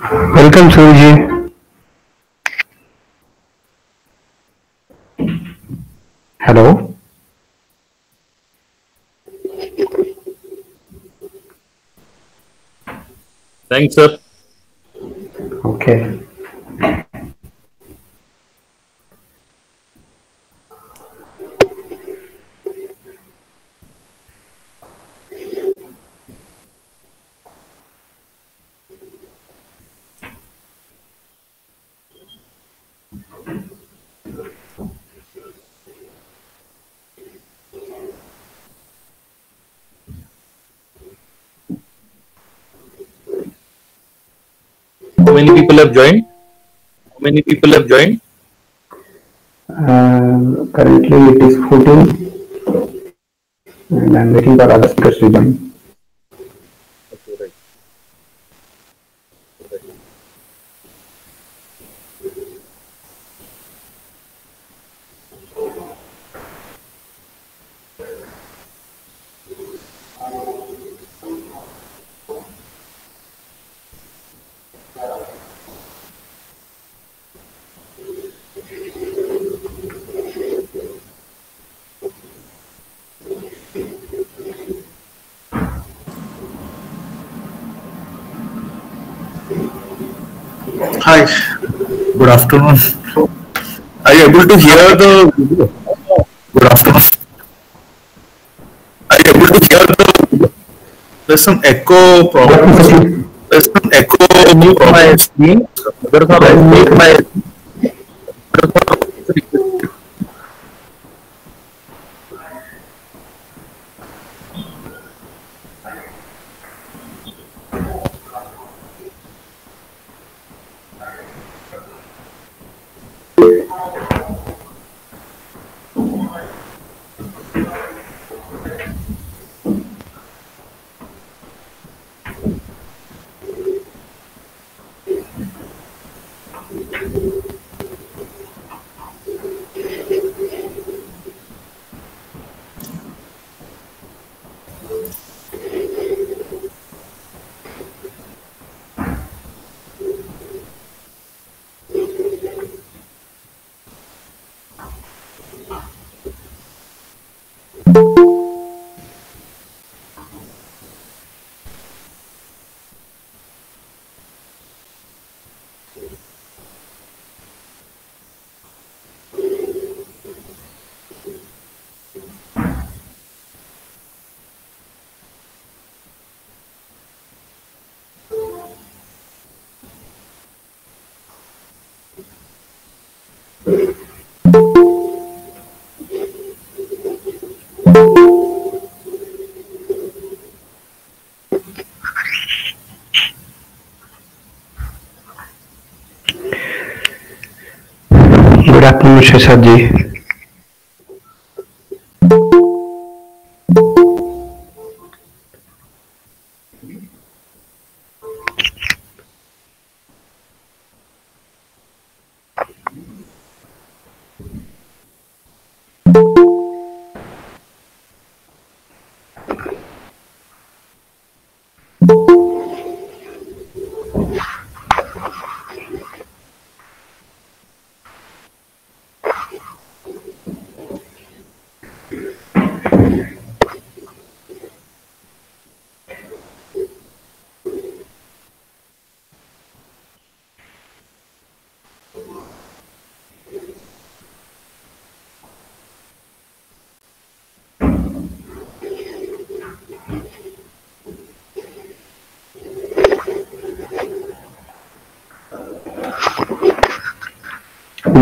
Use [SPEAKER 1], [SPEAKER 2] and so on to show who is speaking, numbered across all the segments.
[SPEAKER 1] Welcome, Surji. Hello.
[SPEAKER 2] Thanks, sir.
[SPEAKER 1] Okay.
[SPEAKER 2] How many people have joined? How many people have joined?
[SPEAKER 1] Uh, currently it is 14 and I'm waiting for other speakers to join.
[SPEAKER 3] Hi, good afternoon. Are you able to hear the video? Good afternoon. Are you able to hear the There's some echo problem. There's some echo problem.
[SPEAKER 2] my screen. There's a mute my.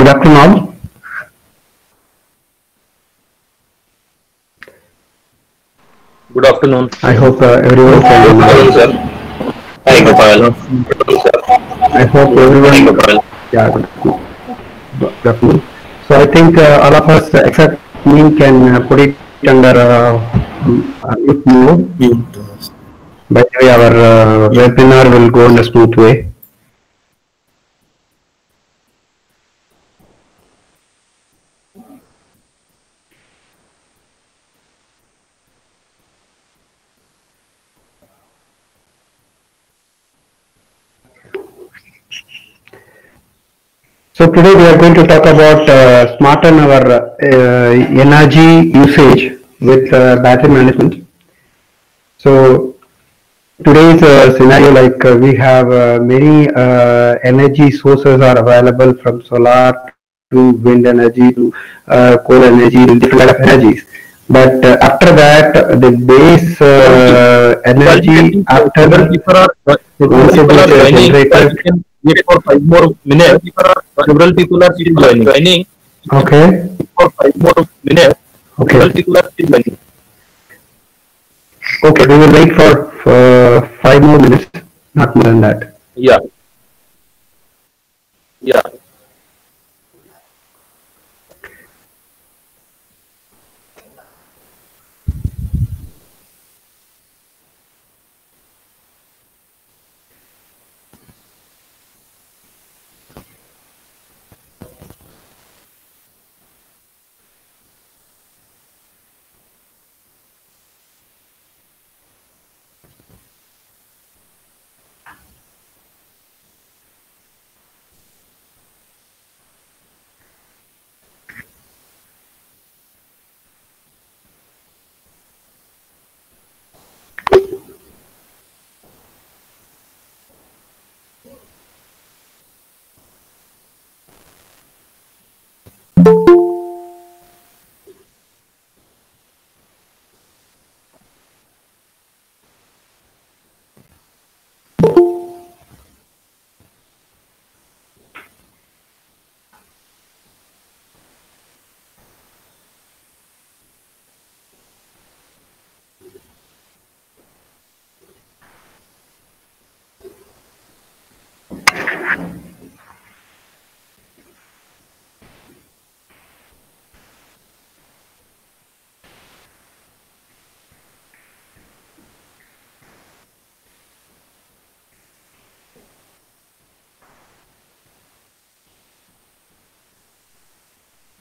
[SPEAKER 1] Good afternoon all.
[SPEAKER 2] Good afternoon.
[SPEAKER 1] I hope uh, everyone can
[SPEAKER 2] Hello, sir. Hi, Gopal.
[SPEAKER 1] I hope everyone.
[SPEAKER 2] Gopal.
[SPEAKER 1] Yeah, good afternoon. So I think uh, all of us, except me, can uh, put it under uh, uh, mode.
[SPEAKER 3] Mute.
[SPEAKER 1] By the way, our uh, webinar will go in a smooth way. So today we are going to talk about uh, smarten our uh, energy usage with uh, battery management. So today's uh, scenario like uh, we have uh, many uh, energy sources are available from solar to wind energy to uh, coal energy to different kind of energies. But uh, after that, the base uh, energy after
[SPEAKER 2] are people are
[SPEAKER 1] generated.
[SPEAKER 2] Wait for five more minutes. Several people are still joining. Joining
[SPEAKER 1] Okay,
[SPEAKER 2] for five more minutes. Several
[SPEAKER 1] okay,
[SPEAKER 2] people are still joining.
[SPEAKER 1] okay. We will wait for, for five more minutes, not more than that.
[SPEAKER 2] Yeah. Yeah.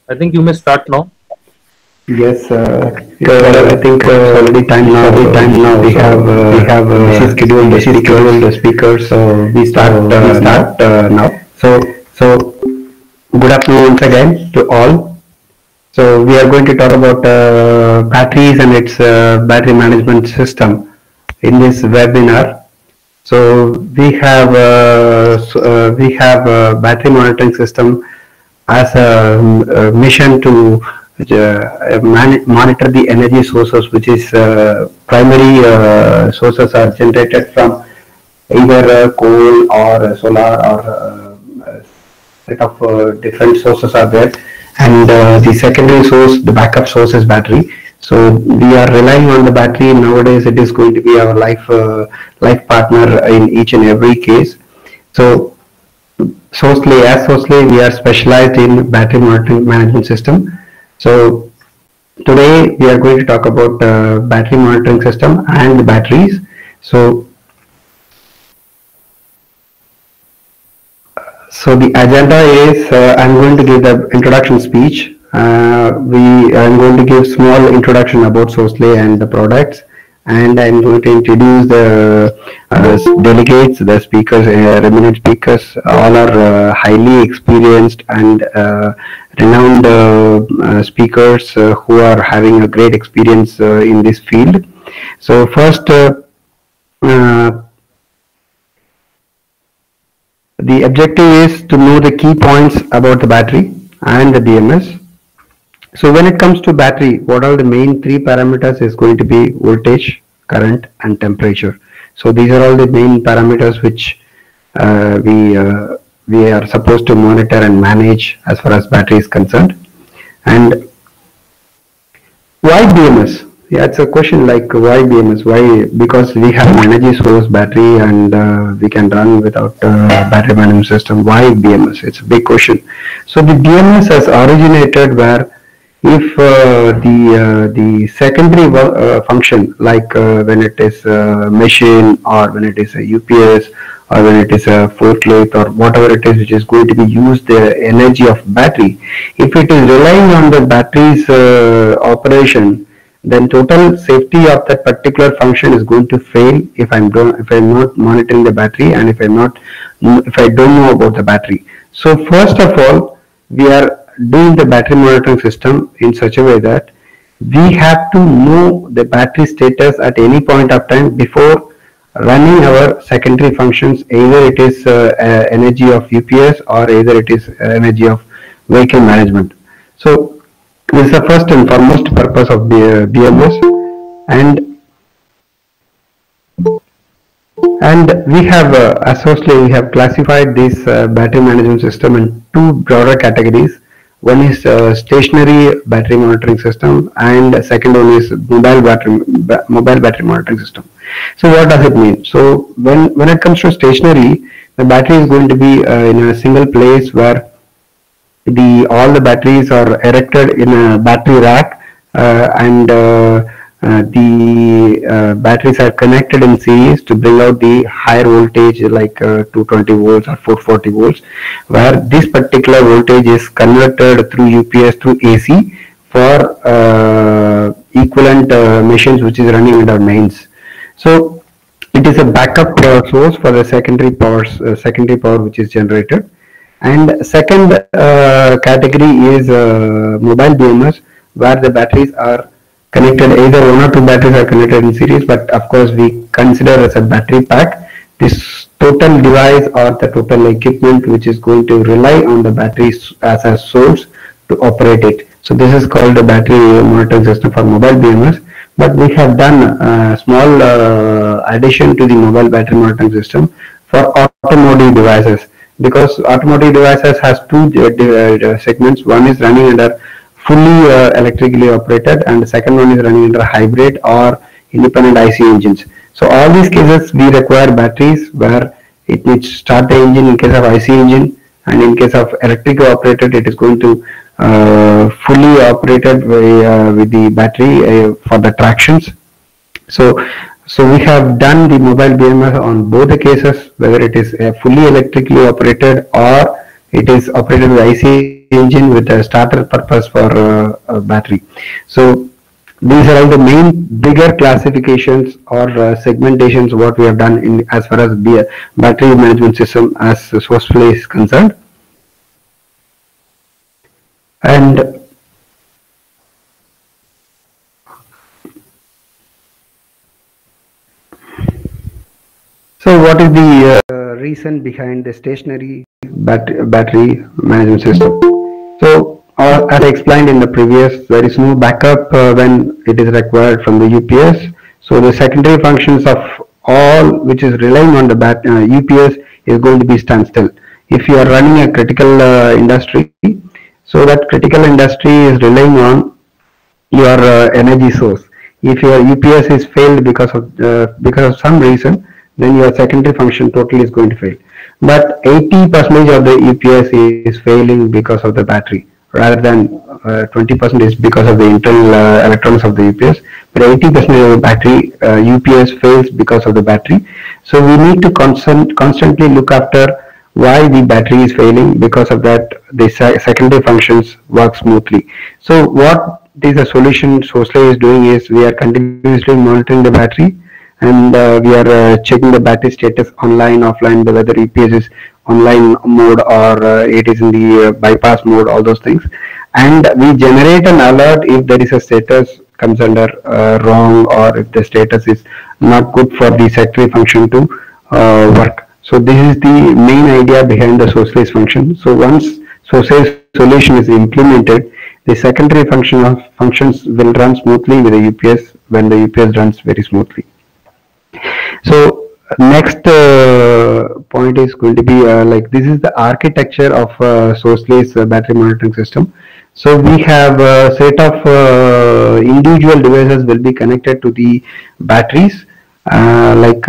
[SPEAKER 2] I think you may start now.
[SPEAKER 1] Yes, uh, uh, I think uh, already time now. Already time now. We have uh, we have uh, scheduled the scheduled the speakers. So we start uh, we start uh, now. So so good afternoon once again to all. So we are going to talk about uh, batteries and its uh, battery management system in this webinar. So we have uh, s- uh, we have a battery monitoring system as a, um, a mission to uh, man- monitor the energy sources, which is uh, primary uh, sources are generated from either uh, coal or uh, solar or uh, uh, set of uh, different sources are there. And uh, the secondary source the backup source is battery. So we are relying on the battery. Nowadays it is going to be our life uh, life partner in each and every case. So Sosaley, as Sosaley, we are specialized in battery monitoring management system. So today we are going to talk about uh, battery monitoring system and batteries. So So the agenda is uh, I'm going to give the introduction speech. Uh, we I'm going to give small introduction about Sosaley and the products, and I'm going to introduce the uh, delegates, the speakers, uh, eminent speakers. All are uh, highly experienced and uh, renowned uh, uh, speakers who are having a great experience in this field. So first. The objective is to know the key points about the battery and the BMS. So when it comes to battery, what are the main three parameters is going to be voltage, current and temperature. So these are all the main parameters which uh, we uh, we are supposed to monitor and manage as far as battery is concerned. And why BMS? Yeah, it's a question like why BMS? Why? Because we have an energy source battery and uh, we can run without uh, battery management system. Why BMS? It's a big question. So the BMS has originated where if uh, the uh, the secondary uh, function like uh, when it is a machine or when it is a UPS or when it is a forklift or whatever it is which is going to be used the energy of battery if it is relying on the battery's uh, operation then total safety of that particular function is going to fail if I'm if I'm not monitoring the battery and if I'm not if I don't know about the battery. So first of all, we are doing the battery monitoring system in such a way that we have to know the battery status at any point of time before running our secondary functions either it is uh, uh, energy of UPS or either it is energy of vehicle management. So this is the first and foremost purpose of the BMS and and we have uh, we have classified this uh, battery management system in two broader categories one is uh, stationary battery monitoring system and second one is mobile battery mobile battery monitoring system. So what does it mean? So when when it comes to stationary the battery is going to be uh, in a single place where the all the batteries are erected in a battery rack uh, and uh, uh, the uh, batteries are connected in series to bring out the higher voltage like uh, 220 volts or 440 volts where this particular voltage is converted through UPS through AC for uh, equivalent machines which is running under mains. So it is a backup power source for the secondary power secondary power which is generated and second uh, category is uh, mobile BMS where the batteries are connected either one or two batteries are connected in series but of course we consider as a battery pack this total device or the total equipment which is going to rely on the batteries as a source to operate it. So this is called a battery monitoring system for mobile BMS but we have done a small uh, addition to the mobile battery monitoring system for automotive devices because automotive devices has two uh, segments. One is running under fully uh, electrically operated and the second one is running under hybrid or independent IC engines. So all these cases we require batteries where it needs to start the engine in case of IC engine and in case of electrically operated it is going to uh, fully operated by, uh, with the battery uh, for the tractions. So so we have done the mobile BMS on both the cases, whether it is fully electrically operated or it is operated with IC engine with a starter purpose for uh, battery. So these are all the main bigger classifications or uh, segmentations what we have done in as far as the battery management system as Sosaley is concerned. And So what is the uh, reason behind the stationary bat battery management system? So uh, as I explained in the previous, there is no backup uh, when it is required from the UPS. So the secondary functions of all which is relying on the bat, UPS uh, is going to be standstill. If you are running a critical uh, industry, so that critical industry is relying on your uh, energy source. If your UPS is failed because of because of some reason, then your secondary function totally is going to fail. But 80 percent of the UPS is failing because of the battery rather than 20% uh, is because of the internal uh, electrons of the UPS. But 80 percent of the battery UPS uh, fails because of the battery. So we need to constant, constantly look after why the battery is failing because of that the secondary functions work smoothly. So what is the solution Sosaley is doing is we are continuously monitoring the battery and uh, we are uh, checking the battery status online offline whether UPS is online mode or uh, it is in the uh, bypass mode all those things. And we generate an alert if there is a status comes under uh, wrong or if the status is not good for the secondary function to uh, work. So this is the main idea behind the source function. So once source solution is implemented the secondary function of functions will run smoothly with the UPS when the UPS runs very smoothly so next uh, point is going to be uh, like this is the architecture of uh, Sosaley's uh, battery monitoring system. So we have a set of uh, individual devices will be connected to the batteries. Uh, like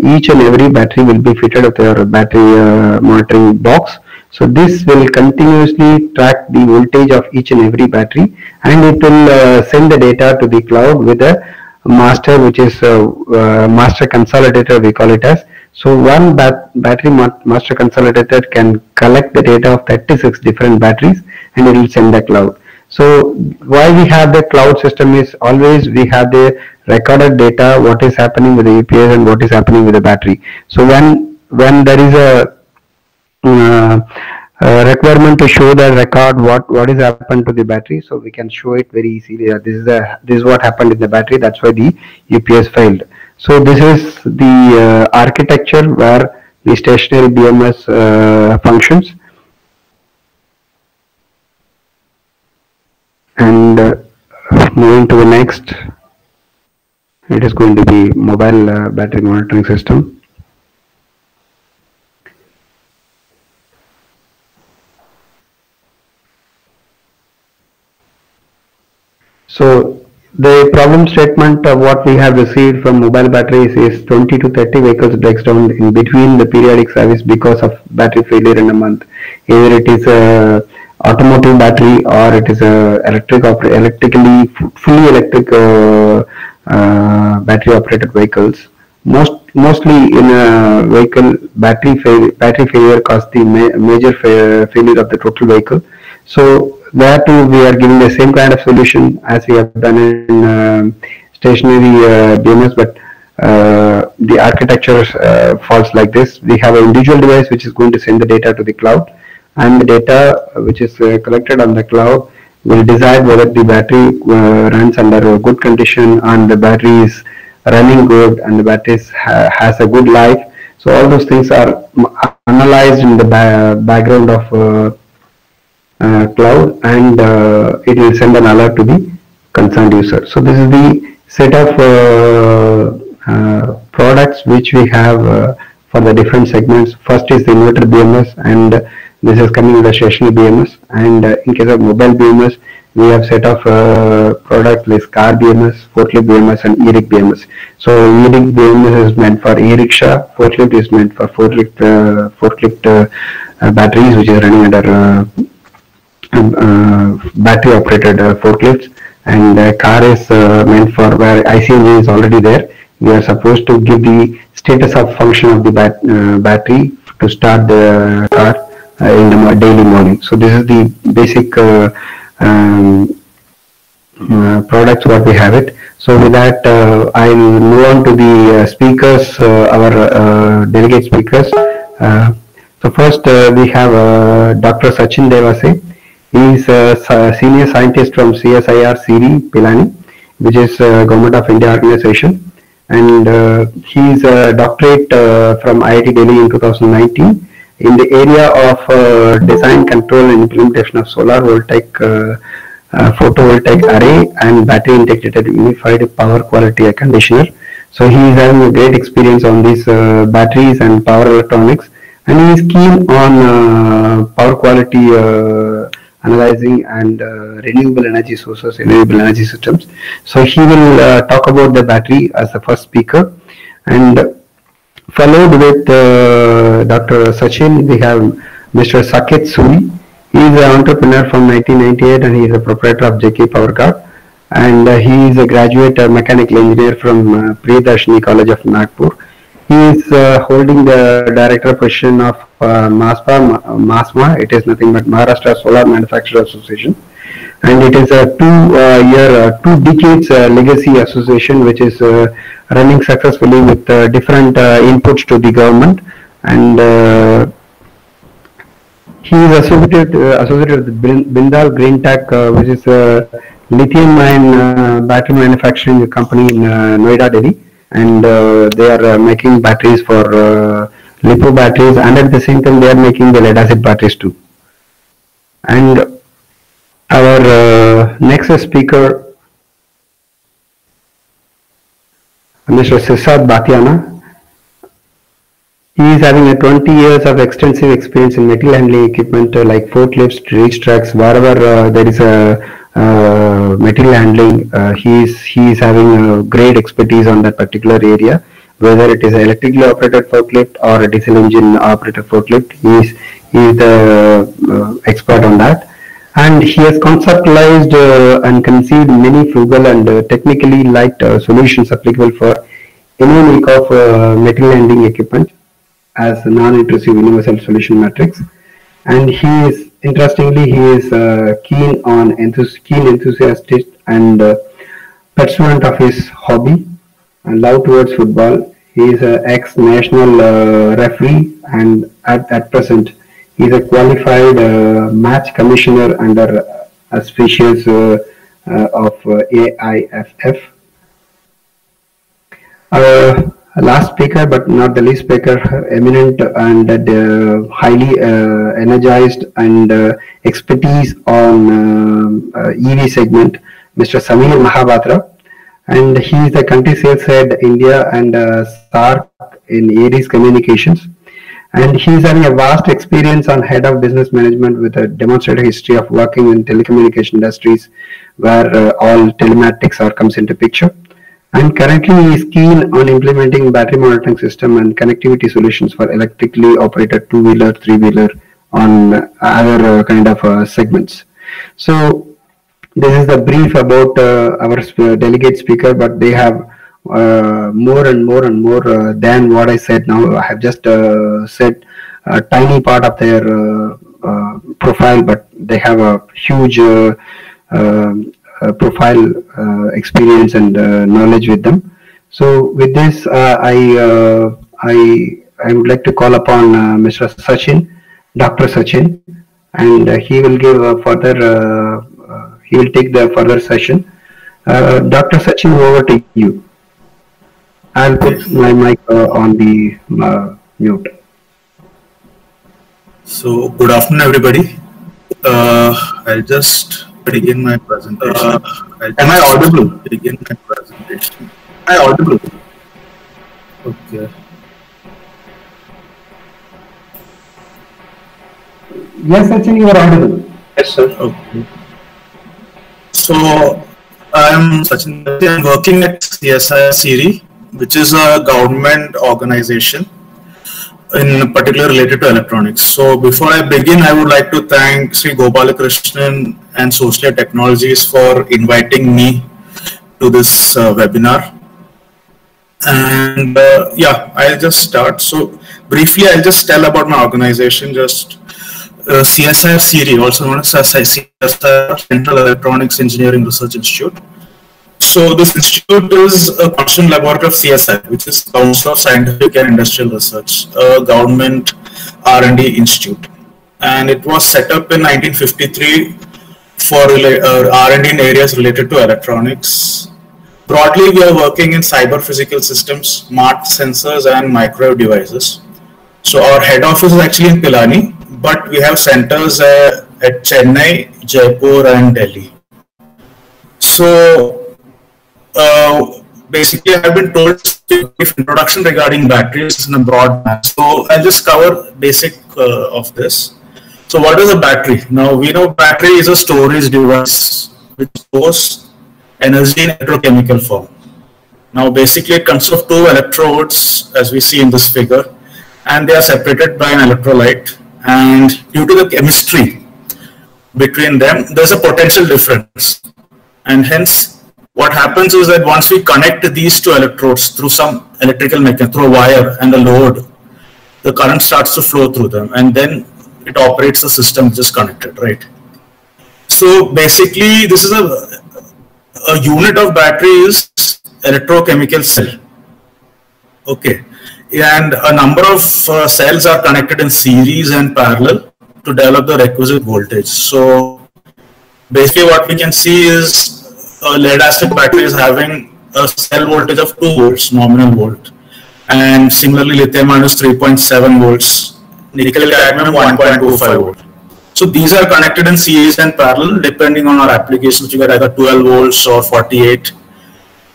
[SPEAKER 1] each and every battery will be fitted with their battery monitoring box. So this will continuously track the voltage of each and every battery and it will send the data to the cloud with a master which is uh, uh, master consolidator we call it as. So one bat battery master consolidator can collect the data of 36 different batteries and it will send the cloud. So why we have the cloud system is always we have the recorded data what is happening with the UPS and what is happening with the battery. So when when there is a uh, uh, requirement to show the record what what is happened to the battery so we can show it very easily this is the this is what happened in the battery that's why the UPS failed. So this is the uh, architecture where the stationary BMS uh, functions. And uh, moving to the next it is going to be mobile uh, battery monitoring system So the problem statement of what we have received from mobile batteries is 20 to 30 vehicles breaks down in between the periodic service because of battery failure in a month. Either it is a automotive battery or it is a electric electrically fully electric uh, uh, battery operated vehicles. Most mostly in a vehicle battery fail, battery failure causes the ma major fa failure of the total vehicle. So there too we are giving the same kind of solution as we have done in uh, stationary uh, BMS, but uh, the architecture uh, falls like this. We have an individual device which is going to send the data to the cloud, and the data which is uh, collected on the cloud will decide whether the battery uh, runs under a good condition and the battery is running good and the battery ha has a good life. So all those things are analyzed in the ba background of uh, cloud and uh, it will send an alert to the concerned user. So this is the set of uh, products which we have for the different segments. First is the inverter BMS and this is coming with the stationary BMS and in case of mobile BMS we have set of uh, products like car BMS, forklift BMS and e-rig BMS. So e-rig BMS is meant for e-rickshaw, forklift is meant for forklift, uh, forklift uh, batteries which is running under uh, battery operated uh, forklifts and car is uh, meant for where IC engine is already there. We are supposed to give the status of function of the bat battery to start the car in the daily morning. So this is the basic um, uh, products what we have it. So with that, uh, I'll move on to the uh, speakers, our delegate speakers. so first we have Dr. Sachin Devassy. He is a senior scientist from CSIR CEERI Pilani, which is a Government of India organization. And uh, he is a doctorate uh, from IIT Delhi in 2019 in the area of uh, design, control and implementation of solar voltaic uh, uh, photovoltaic array and battery integrated unified power quality conditioner. So he is having a great experience on these uh, batteries and power electronics and he is keen on power quality analyzing and uh, renewable energy sources, renewable energy systems. So he will uh, talk about the battery as the first speaker and followed with uh, Dr. Sachin, we have Mr. Saket Suri. He is an entrepreneur from 1998 and he is a proprietor of JK PowerCard and uh, he is a graduate uh, mechanical engineer from uh, Priyadarshini College of Nagpur. He is uh, holding the director position of uh, MASPA, MASMA. It is nothing but Maharashtra Solar Manufacturers Association. And it is a two-year, uh, uh, two decades uh, legacy association which is running successfully with different inputs to the government. And he is associated, associated with Bindal Green Tech, which is a lithium ion battery manufacturing company in Noida, Delhi and uh, they are uh, making batteries for uh, lipo batteries and at the same time they are making the lead acid batteries too and our next speaker Mr. Shirzad Bhathena he is having a 20 years of extensive experience in metal handling equipment uh, like forklifts, reach trucks, wherever uh, there is a uh, material handling. Uh, he is he is having a great expertise on that particular area, whether it is electrically operated forklift or a diesel engine operated forklift. He is he is the uh, expert on that, and he has conceptualized uh, and conceived many frugal and uh, technically light uh, solutions applicable for any make of material handling equipment as a non-intrusive universal solution matrix, and he is interestingly, he is uh, keen on enthus keen enthusiastic and uh, pursuant of his hobby and love towards football. He is an ex-national uh, referee and at, at present he is a qualified uh, match commissioner under auspicious uh, uh, of AIFF. Uh, last speaker, but not the least speaker, eminent and uh, highly uh, energized and uh, expertise on um, EV segment, Mr. Sameer Mahapatra. And he is the country sales head India and SAARC in Aeris Communications. And he is having a vast experience on head of business management with a demonstrated history of working in telecommunication industries where uh, all telematics are comes into picture. And currently he is keen on implementing battery monitoring system and connectivity solutions for electrically operated two-wheeler, three-wheeler on other uh, kind of uh, segments. So this is the brief about uh, our delegate speaker, but they have more and more and more than what I said now. I have just said a tiny part of their profile, but they have a huge uh, profile uh, experience and uh, knowledge with them. So with this, I I I would like to call upon Mr. Sachin, Dr. Sachin, and he will give a further. he will take the further session. Dr. Sachin, over to you. I'll put my mic uh, on the uh, mute.
[SPEAKER 3] So, good afternoon, everybody. Uh, I'll just begin my presentation. Uh, am I audible? Begin my presentation. Am I audible? Okay.
[SPEAKER 1] Yes, Sachin, you are audible.
[SPEAKER 3] Yes, sir. Okay. So, I am Sachin. I am working at CSIR CEERI, which is a government organization in particular related to electronics. So before I begin, I would like to thank Sri Gopalakrishnan and Sosaley Technologies for inviting me to this uh, webinar. And uh, yeah, I'll just start. So briefly, I'll just tell about my organization, just uh, CSIR CEERI, also known as CSIR Central Electronics Engineering Research Institute. So this institute is a constant laboratory of CSI, which is Council of Scientific and Industrial Research, a government R&D institute. And it was set up in 1953 for uh, R&D in areas related to electronics. Broadly, we are working in cyber physical systems, smart sensors and microwave devices. So our head office is actually in Pilani, but we have centers uh, at Chennai, Jaipur and Delhi. So uh, basically I've been told introduction regarding batteries in a broad manner. So I'll just cover basic uh, of this. So what is a battery? Now we know battery is a storage device which stores energy in electrochemical form. Now basically it consists of two electrodes as we see in this figure and they are separated by an electrolyte and due to the chemistry between them there's a potential difference and hence what happens is that once we connect these two electrodes through some electrical mechanism, through a wire and a load, the current starts to flow through them and then it operates the system just connected, right? So basically this is a, a unit of battery is electrochemical cell. Okay. And a number of uh, cells are connected in series and parallel to develop the requisite voltage. So basically what we can see is a lead acid battery is having a cell voltage of 2 volts, nominal volt. And similarly, lithium ion is 3.7 volts, nickel cadmium 1.25 volt. So these are connected in series and parallel depending on our applications. You get either 12 volts or 48.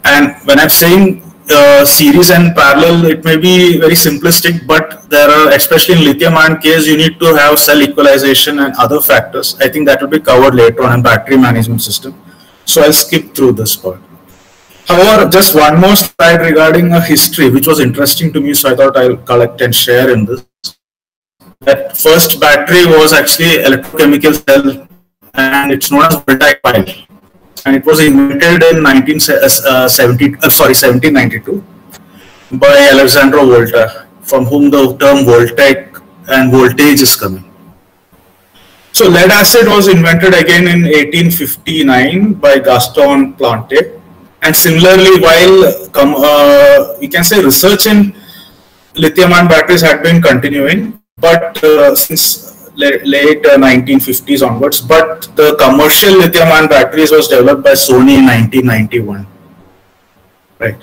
[SPEAKER 3] And when I'm saying uh, series and parallel, it may be very simplistic, but there are, especially in lithium ion case, you need to have cell equalization and other factors. I think that will be covered later on in battery management system. So I'll skip through this part. However, just one more slide regarding a history, which was interesting to me, so I thought I'll collect and share in this. That first battery was actually electrochemical cell, and it's known as voltaic pile, and it was invented in 1970, uh, sorry, 1792 by Alessandro Volta, from whom the term voltaic and voltage is coming. So lead acid was invented again in 1859 by Gaston Plante. And similarly, while uh, we can say research in lithium ion batteries had been continuing, but uh, since late 1950s uh, onwards, but the commercial lithium-ion batteries was developed by Sony in 1991. Right.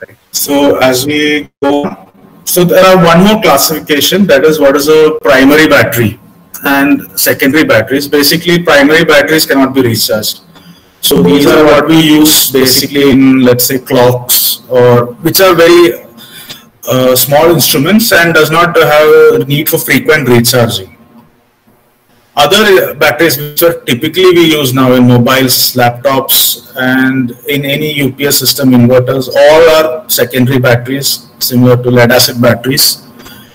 [SPEAKER 3] right. So as we go, so there are one more classification that is what is a primary battery and secondary batteries. Basically, primary batteries cannot be recharged. So these are what we use basically in let's say clocks or which are very uh, small instruments and does not have a need for frequent recharging. Other batteries which are typically we use now in mobiles, laptops and in any UPS system inverters all are secondary batteries similar to lead acid batteries,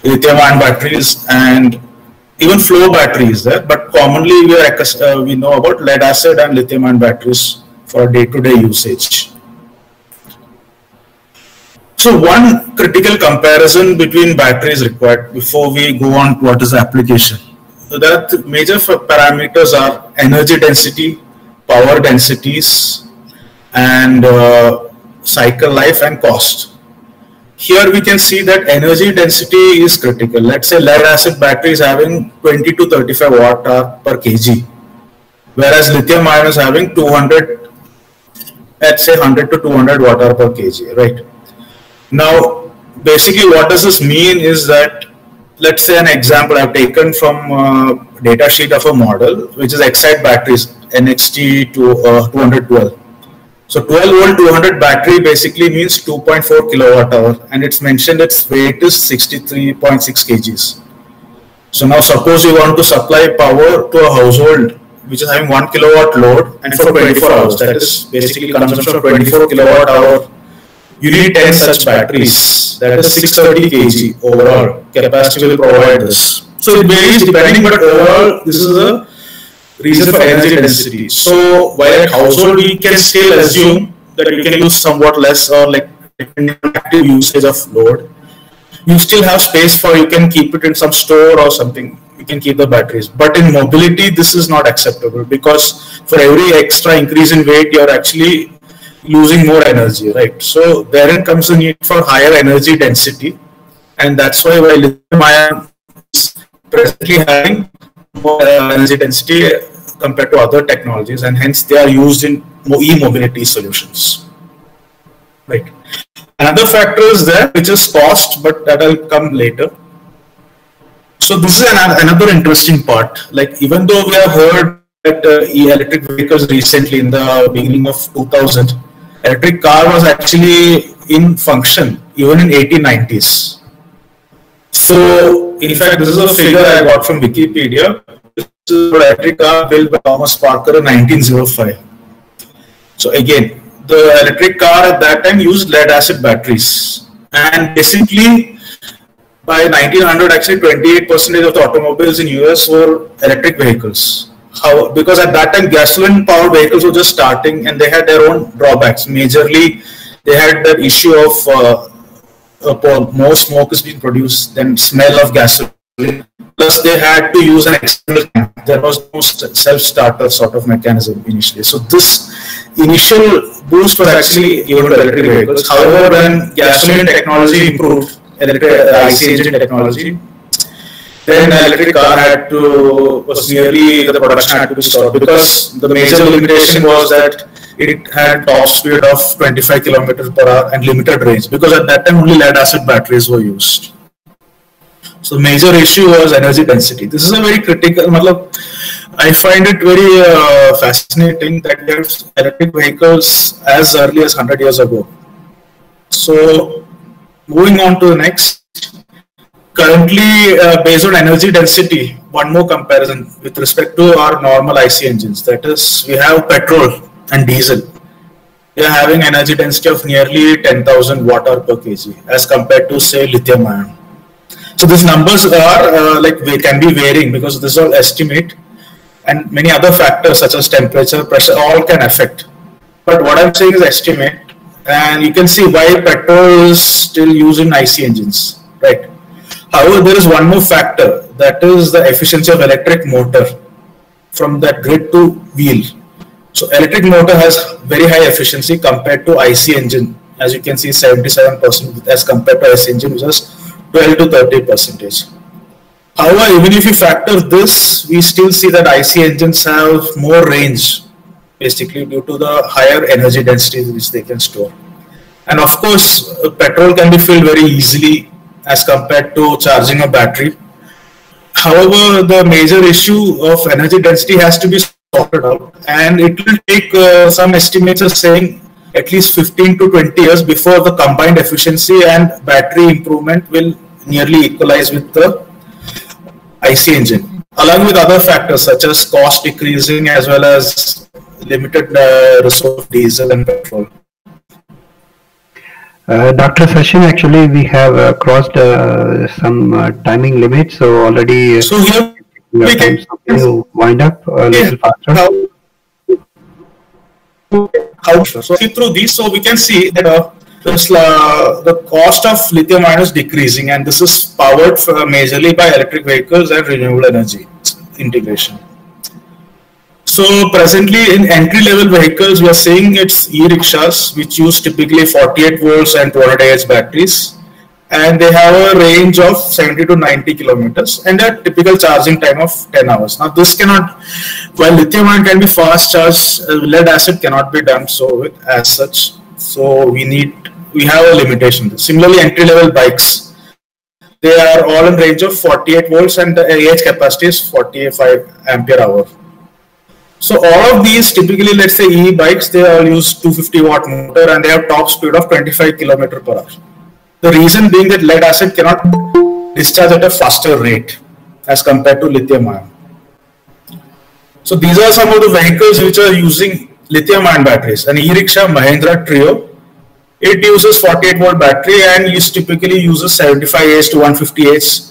[SPEAKER 3] lithium ion batteries and even flow batteries there but commonly we, are, uh, we know about lead acid and lithium ion batteries for day-to-day -day usage. So one critical comparison between batteries required before we go on to what is the application. So are major parameters are energy density, power densities, and uh, cycle life and cost. Here we can see that energy density is critical. Let's say lead acid battery is having 20 to 35 watt hour per kg, whereas lithium ion is having 200, let's say 100 to 200 watt hour per kg, right? Now, basically what does this mean is that, let's say an example I've taken from a data sheet of a model, which is Exide batteries, NXT to uh, 212. So 12 volt 200 battery basically means 2.4 kilowatt hour and it's mentioned its weight is 63.6 kgs. So now suppose you want to supply power to a household which is having 1 kilowatt load and for 24 hours that is basically consumption of 24 kilowatt hour you need 10 such batteries. That is 630 kg overall capacity will provide this. So it varies depending, but overall this is a reason for energy density. So while at household we can still assume that you can use somewhat less or like active usage of load. You still have space for you can keep it in some store or something. You can keep the batteries. But in mobility, this is not acceptable because for every extra increase in weight, you're actually losing more energy, right? So therein comes the need for higher energy density, and that's why while lithium ion is presently having more energy density compared to other technologies, and hence they are used in e-mobility solutions, right? Another factor is there, which is cost, but that will come later. So this is an, another interesting part. Like even though we have heard that uh, electric vehicles recently in the beginning of 2000 electric car was actually in function even in 1890s. So, in fact, this is a figure I got from Wikipedia. This is an electric car built by Thomas Parker in 1905. So, again, the electric car at that time used lead acid batteries. And basically, by 1900, actually 28% of the automobiles in US were electric vehicles how because at that time gasoline powered vehicles were just starting and they had their own drawbacks majorly they had the issue of uh, more smoke is being produced than smell of gasoline. Plus they had to use an external there was no self-starter sort of mechanism initially. So this initial boost was actually given to electric vehicles. However when gasoline technology improved electric uh, IC engine technology then electric car had to was nearly the production had to be stopped. Because the major limitation was that it had top speed of 25 kilometers per hour and limited range because at that time only lead acid batteries were used. So major issue was energy density. This is a very critical. I find it very uh, fascinating that we have electric vehicles as early as 100 years ago. So moving on to the next currently uh, based on energy density, one more comparison with respect to our normal IC engines. That is, we have petrol and diesel. We are having energy density of nearly 10,000 watt hour per kg as compared to say lithium ion. So these numbers are uh, like they can be varying because this is all estimate and many other factors such as temperature, pressure all can affect. But what I'm saying is estimate and you can see why petrol is still used in IC engines, right? However, there is one more factor that is the efficiency of electric motor from that grid to wheel. So electric motor has very high efficiency compared to IC engine. As you can see, 77% as compared to IC engine, which is 12 to 30 percentage. However, even if you factor this, we still see that IC engines have more range, basically due to the higher energy density which they can store. And of course, uh, petrol can be filled very easily as compared to charging a battery. However, the major issue of energy density has to be sorted out, and it will take uh, some estimates are saying at least 15 to 20 years before the combined efficiency and battery improvement will nearly equalize with the IC engine, along with other factors such as cost decreasing as well as limited uh, resource diesel and petrol.
[SPEAKER 1] Uh, Dr. Sachin, actually, we have uh, crossed uh, some uh, timing limits, so already
[SPEAKER 3] so here
[SPEAKER 1] we can to wind up a little faster.
[SPEAKER 3] How, how, so through these, so we can see that uh, this, the cost of lithium ion is decreasing, and this is powered majorly by electric vehicles and renewable energy integration. So presently in entry level vehicles, we are seeing it's e-rickshaws, which use typically 48 volts and 200 Ah batteries. And they have a range of 70 to 90 kilometers and a typical charging time of 10 hours. Now this cannot, while lithium ion can be fast charged, uh, lead acid cannot be done so with, as such. So we need, we have a limitation. Similarly, entry level bikes, they are all in range of 48 volts and the AH capacity is 45 ampere hour. So all of these typically, let's say e-bikes, they all use 250 watt motor and they have top speed of 25 kilometer per hour. The reason being that lead acid cannot discharge at a faster rate as compared to lithium ion. So these are some of the vehicles which are using lithium ion batteries. An e-rickshaw Mahindra Treo, it uses 48 volt battery and is typically uses 75 H to 150 H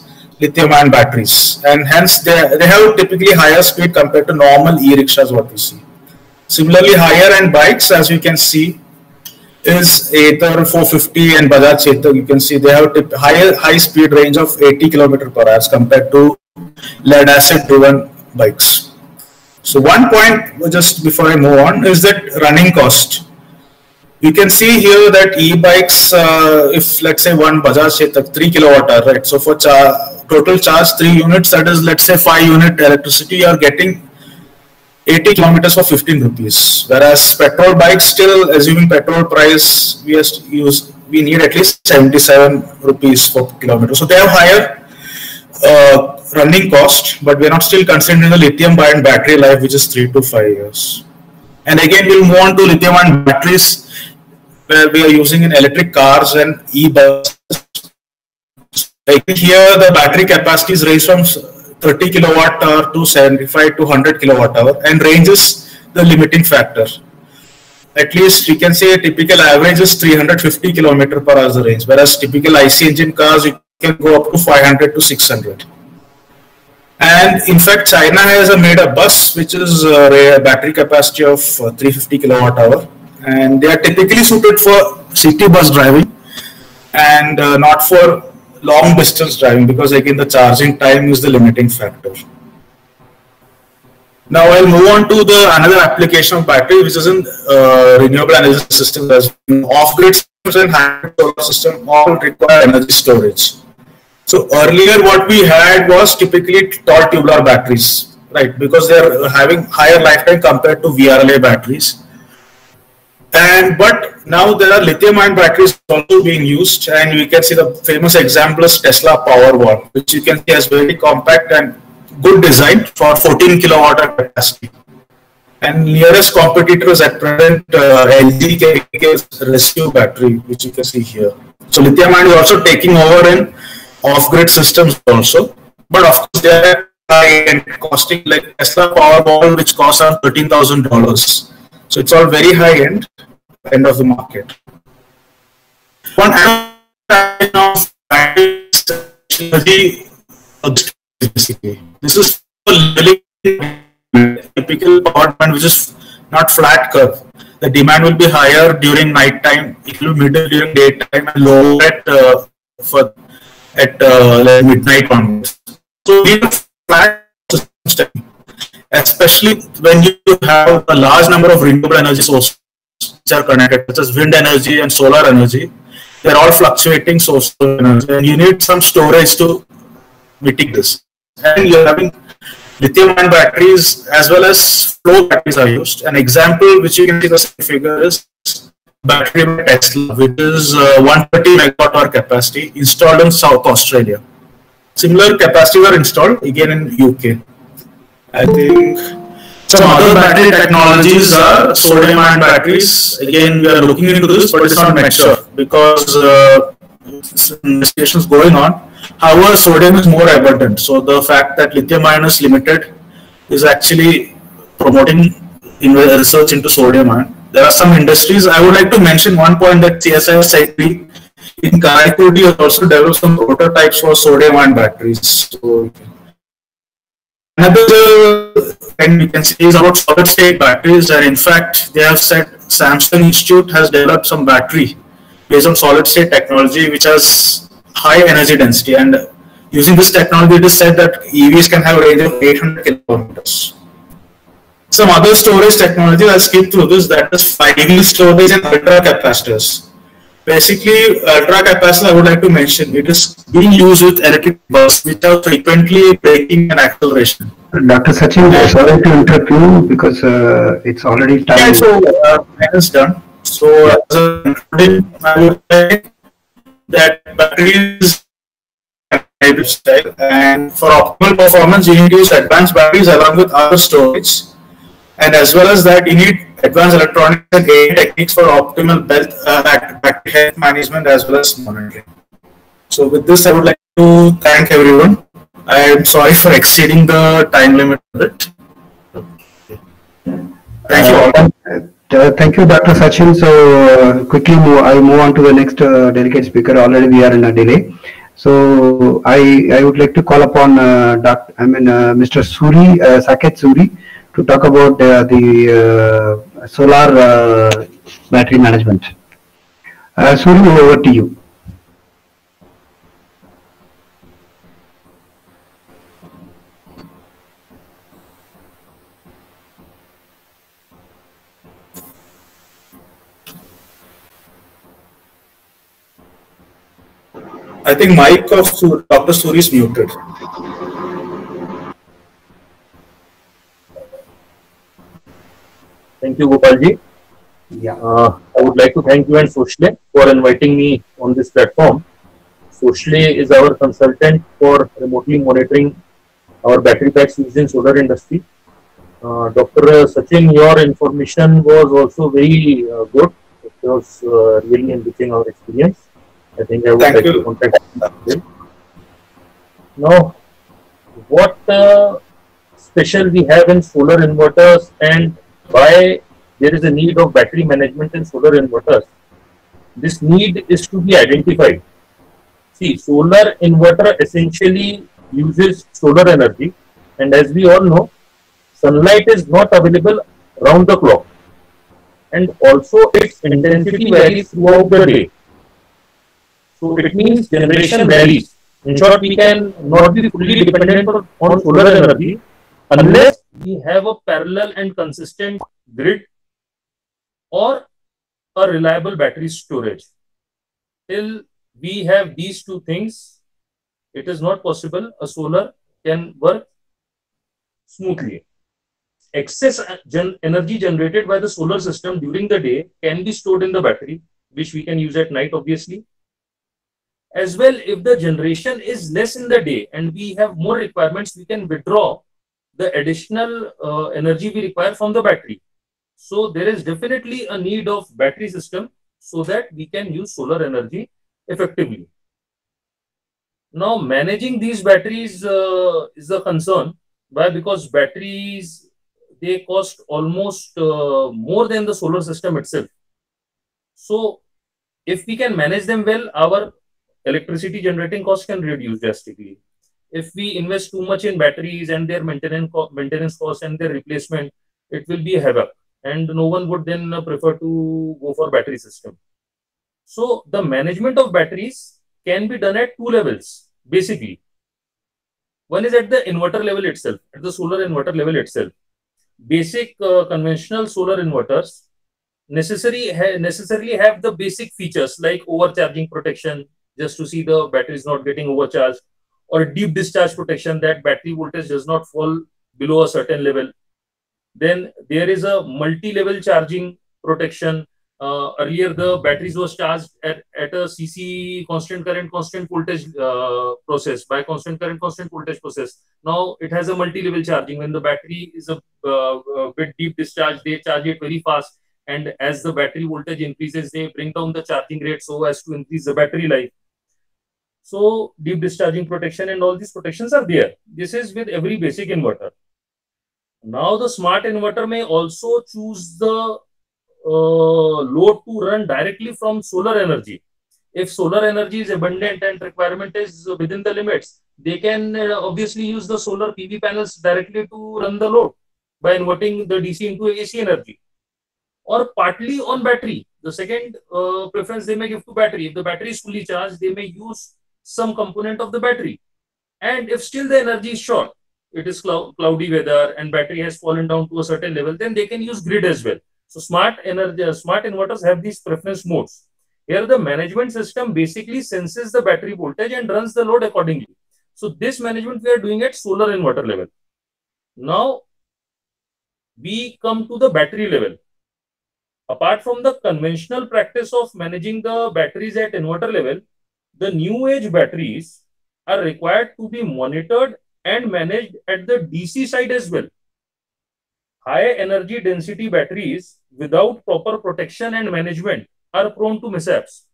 [SPEAKER 3] lithium ion batteries and hence they, they have typically higher speed compared to normal e-rickshaws what we see. Similarly higher end bikes as you can see is Ather 450 and Bajaj Chetak you can see they have higher high speed range of 80 km per hour as compared to lead acid driven bikes. So one point just before I move on is that running cost you can see here that e-bikes, uh, if let's say one Bajaj Chetak 3 kilowatt hour, right? So for cha total charge 3 units, that is let's say 5 unit electricity, you are getting 80 kilometers for 15 rupees. Whereas petrol bikes still, assuming petrol price, we use we need at least 77 rupees per kilometer. So they have higher uh, running cost, but we are not still considering the lithium ion battery life, which is 3 to 5 years. And again, we'll move on to lithium ion batteries where we are using in electric cars and e-buses. Like here, the battery capacity is raised from 30 kilowatt hour to 75 to 100 kilowatt hour, and range is the limiting factor. At least we can say a typical average is 350 kilometer per hour range, whereas typical IC engine cars you can go up to 500 to 600. And in fact, China has made a bus which is a battery capacity of 350 kilowatt hour and they are typically suited for city bus driving and uh, not for long distance driving because again the charging time is the limiting factor. Now I'll move on to the another application of battery which is in uh, renewable energy system as off-grid systems and hybrid solar system all require energy storage. So earlier what we had was typically tall tubular batteries, right? Because they're having higher lifetime compared to VRLA batteries and but now there are lithium ion batteries also being used, and we can see the famous example is Tesla Powerwall, which you can see as very compact and good design for 14 kilowatt capacity. And nearest competitors at present, uh, LG Chem's RESU battery, which you can see here. So lithium ion is also taking over in off-grid systems also, but of course they are high costing like Tesla Powerwall, which costs around thirteen thousand dollars. So it's all very high end end of the market. One this is typical demand which is not flat curve. The demand will be higher during night time, it will be middle during daytime and lower at uh, for at uh, midnight onwards. So have flat especially when you have a large number of renewable energy sources which are connected, such as wind energy and solar energy. They're all fluctuating sources of energy, and you need some storage to mitigate this. and you're having lithium-ion batteries as well as flow batteries are used. An example which you can see the figure is battery by Tesla, which is uh, 130 megawatt hour capacity installed in South Australia. Similar capacity were installed again in UK. I think some other battery technologies are sodium ion batteries. Again, we are looking into this, but it's not mature because uh, investigations going on. However, sodium is more abundant. So the fact that lithium ion is limited is actually promoting research into sodium ion. There are some industries. I would like to mention one point that CSIR in Karaikudi has also developed some prototypes for sodium ion batteries. So Another thing we can see is about solid state batteries and in fact they have said Samsung Institute has developed some battery based on solid state technology which has high energy density and using this technology it is said that EVs can have a range of 800 kilometers. Some other storage technology I'll skip through this that is flywheel storage and ultra capacitors. Basically, ultra capacitor I would like to mention, it is being used with electric bus which are frequently braking and acceleration.
[SPEAKER 1] Dr. Sachin, sorry to interrupt you because uh, it's already time.
[SPEAKER 3] Yeah, so uh, is done. So as a I would say that batteries and for optimal performance you need to use advanced batteries along with other storage and as well as that you need advanced electronics and AI techniques for optimal health, uh, health management as well as monitoring. So with this, I would like to thank everyone. I am sorry for exceeding the time limit a bit. Thank you all.
[SPEAKER 1] Uh, thank you, Dr. Sachin. So uh, quickly, move, I move on to the next uh, delegate speaker. Already we are in a delay. So I I would like to call upon uh, Dr. I mean uh, Mr. Suri uh, Saket Suri to talk about uh, the uh, solar uh, battery management. Uh, Suri, over to you.
[SPEAKER 3] I think mic of Dr. Suri is muted.
[SPEAKER 2] Thank you, Gopalji. Yeah. Uh, I would like to thank you and Sosaley for inviting me on this platform. Sosaley is our consultant for remotely monitoring our battery packs used in solar industry. Uh, Dr. Sachin, your information was also very uh, good. It was uh, really enriching our experience. I think I would thank like you. to contact him. Now, what uh, special we have in solar inverters and why there is a need of battery management in solar inverters. This need is to be identified. See, solar inverter essentially uses solar energy and as we all know, sunlight is not available round the clock and also its intensity varies throughout the day. So it means generation varies. In short, we can not be fully dependent on solar energy unless we have a parallel and consistent grid or a reliable battery storage. Till we have these two things, it is not possible a solar can work smoothly. Excess uh, gen energy generated by the solar system during the day can be stored in the battery, which we can use at night, obviously. As well, if the generation is less in the day and we have more requirements, we can withdraw the additional uh, energy we require from the battery. So there is definitely a need of battery system so that we can use solar energy effectively. Now managing these batteries uh, is a concern. Why? Because batteries, they cost almost uh, more than the solar system itself. So if we can manage them well, our electricity generating cost can reduce drastically if we invest too much in batteries and their maintenance co maintenance cost and their replacement, it will be a havoc, and no one would then prefer to go for battery system. So the management of batteries can be done at two levels, basically. One is at the inverter level itself, at the solar inverter level itself. Basic uh, conventional solar inverters necessary ha necessarily have the basic features like overcharging protection, just to see the battery is not getting overcharged, or deep discharge protection that battery voltage does not fall below a certain level. Then there is a multi-level charging protection. Uh, earlier, the batteries was charged at, at a CC constant current, constant voltage uh, process by constant current, constant voltage process. Now it has a multi-level charging. When the battery is a, uh, a bit deep discharge, they charge it very fast. And as the battery voltage increases, they bring down the charging rate so as to increase the battery life. So deep discharging protection and all these protections are there. This is with every basic inverter. Now the smart inverter may also choose the uh, load to run directly from solar energy. If solar energy is abundant and requirement is within the limits, they can uh, obviously use the solar PV panels directly to run the load by inverting the DC into AC energy or partly on battery. The second uh, preference they may give to battery. If the battery is fully charged, they may use some component of the battery. And if still the energy is short, it is clou cloudy weather and battery has fallen down to a certain level, then they can use grid as well. So smart energy, smart inverters have these preference modes. Here the management system basically senses the battery voltage and runs the load accordingly. So this management we are doing at solar inverter level. Now we come to the battery level. Apart from the conventional practice of managing the batteries at inverter level, the new age batteries are required to be monitored and managed at the DC side as well. High energy density batteries without proper protection and management are prone to mishaps.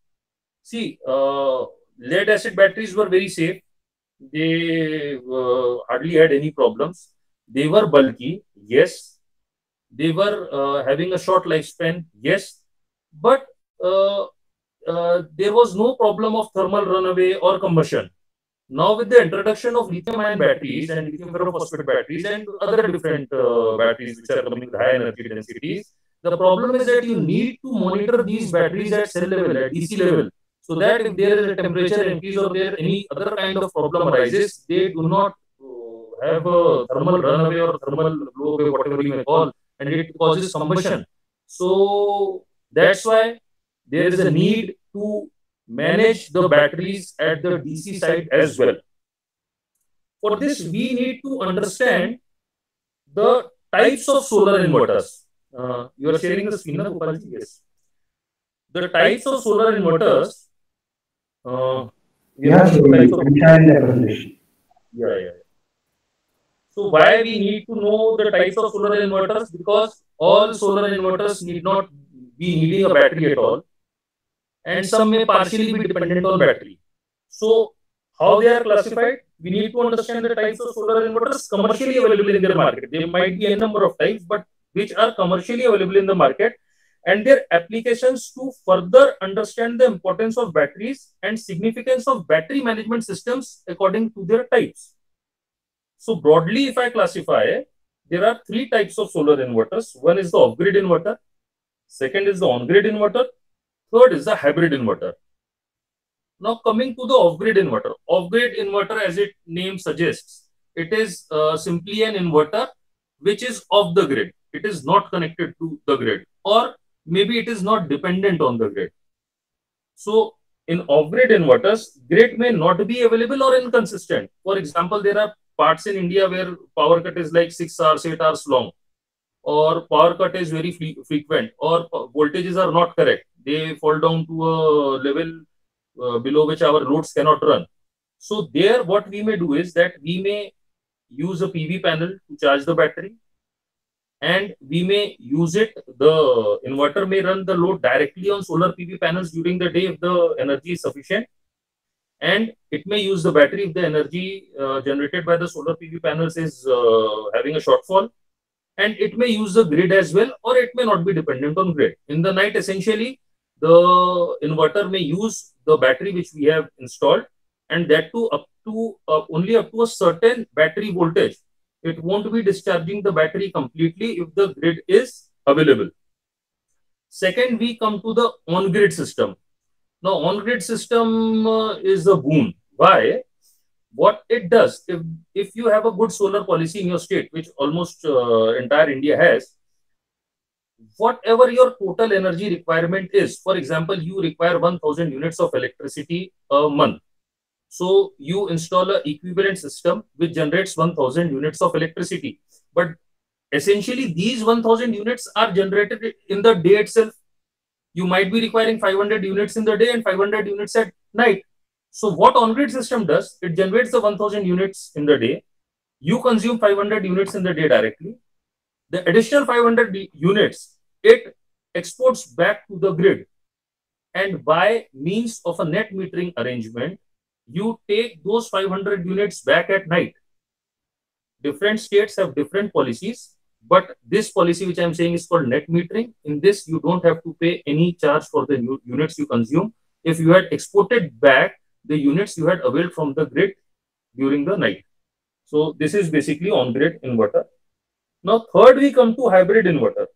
[SPEAKER 2] See, uh, lead acid batteries were very safe. They uh, hardly had any problems. They were bulky, yes. They were uh, having a short lifespan, yes. But uh, there was no problem of thermal runaway or combustion. Now, with the introduction of lithium-ion batteries and lithium ferrophosphate batteries and other different uh, batteries which are coming with high energy densities, the problem is that you need to monitor these batteries at cell level, at DC level, so that if there is a temperature increase or there any other kind of problem arises, they do not uh, have a thermal runaway or thermal blowaway, whatever you may call, and it causes combustion. So that's why there is a need to manage the batteries at the DC side as well. For this, we need to understand the types of solar inverters. Uh, you are sharing the screen, Gopalji? Yes. The types of solar inverters.
[SPEAKER 1] Uh, yeah, so types of,
[SPEAKER 2] yeah, yeah. So why we need to know the types of solar inverters? Because all solar inverters need not be needing a battery at all and some may partially be dependent on battery. So how they are classified? We need to understand the types of solar inverters commercially available in the market. There might be a number of types, but which are commercially available in the market and their applications to further understand the importance of batteries and significance of battery management systems according to their types. So broadly, if I classify, there are three types of solar inverters. One is the off-grid inverter. Second is the on-grid inverter. Third is the hybrid inverter. Now coming to the off-grid inverter. Off-grid inverter as its name suggests, it is uh, simply an inverter which is off the grid. It is not connected to the grid or maybe it is not dependent on the grid. So in off-grid inverters, grid may not be available or inconsistent. For example, there are parts in India where power cut is like 6 hours, 8 hours long or power cut is very frequent or voltages are not correct they fall down to a level uh, below which our loads cannot run. So there what we may do is that we may use a PV panel to charge the battery and we may use it, the inverter may run the load directly on solar PV panels during the day if the energy is sufficient and it may use the battery if the energy uh, generated by the solar PV panels is uh, having a shortfall and it may use the grid as well or it may not be dependent on grid. In the night essentially the inverter may use the battery which we have installed and that too up to uh, only up to a certain battery voltage. It won't be discharging the battery completely if the grid is available. Second, we come to the on-grid system. Now, on-grid system uh, is a boon. Why? What it does, if, if you have a good solar policy in your state, which almost uh, entire India has, whatever your total energy requirement is, for example, you require 1000 units of electricity a month. So you install a equivalent system which generates 1000 units of electricity. But essentially these 1000 units are generated in the day itself. You might be requiring 500 units in the day and 500 units at night. So what on-grid system does, it generates the 1000 units in the day. You consume 500 units in the day directly. The additional 500 units, it exports back to the grid. And by means of a net metering arrangement, you take those 500 units back at night. Different states have different policies, but this policy which I'm saying is called net metering. In this, you don't have to pay any charge for the units you consume. If you had exported back the units you had availed from the grid during the night. So this is basically on-grid inverter. Now, third, we come to hybrid inverter.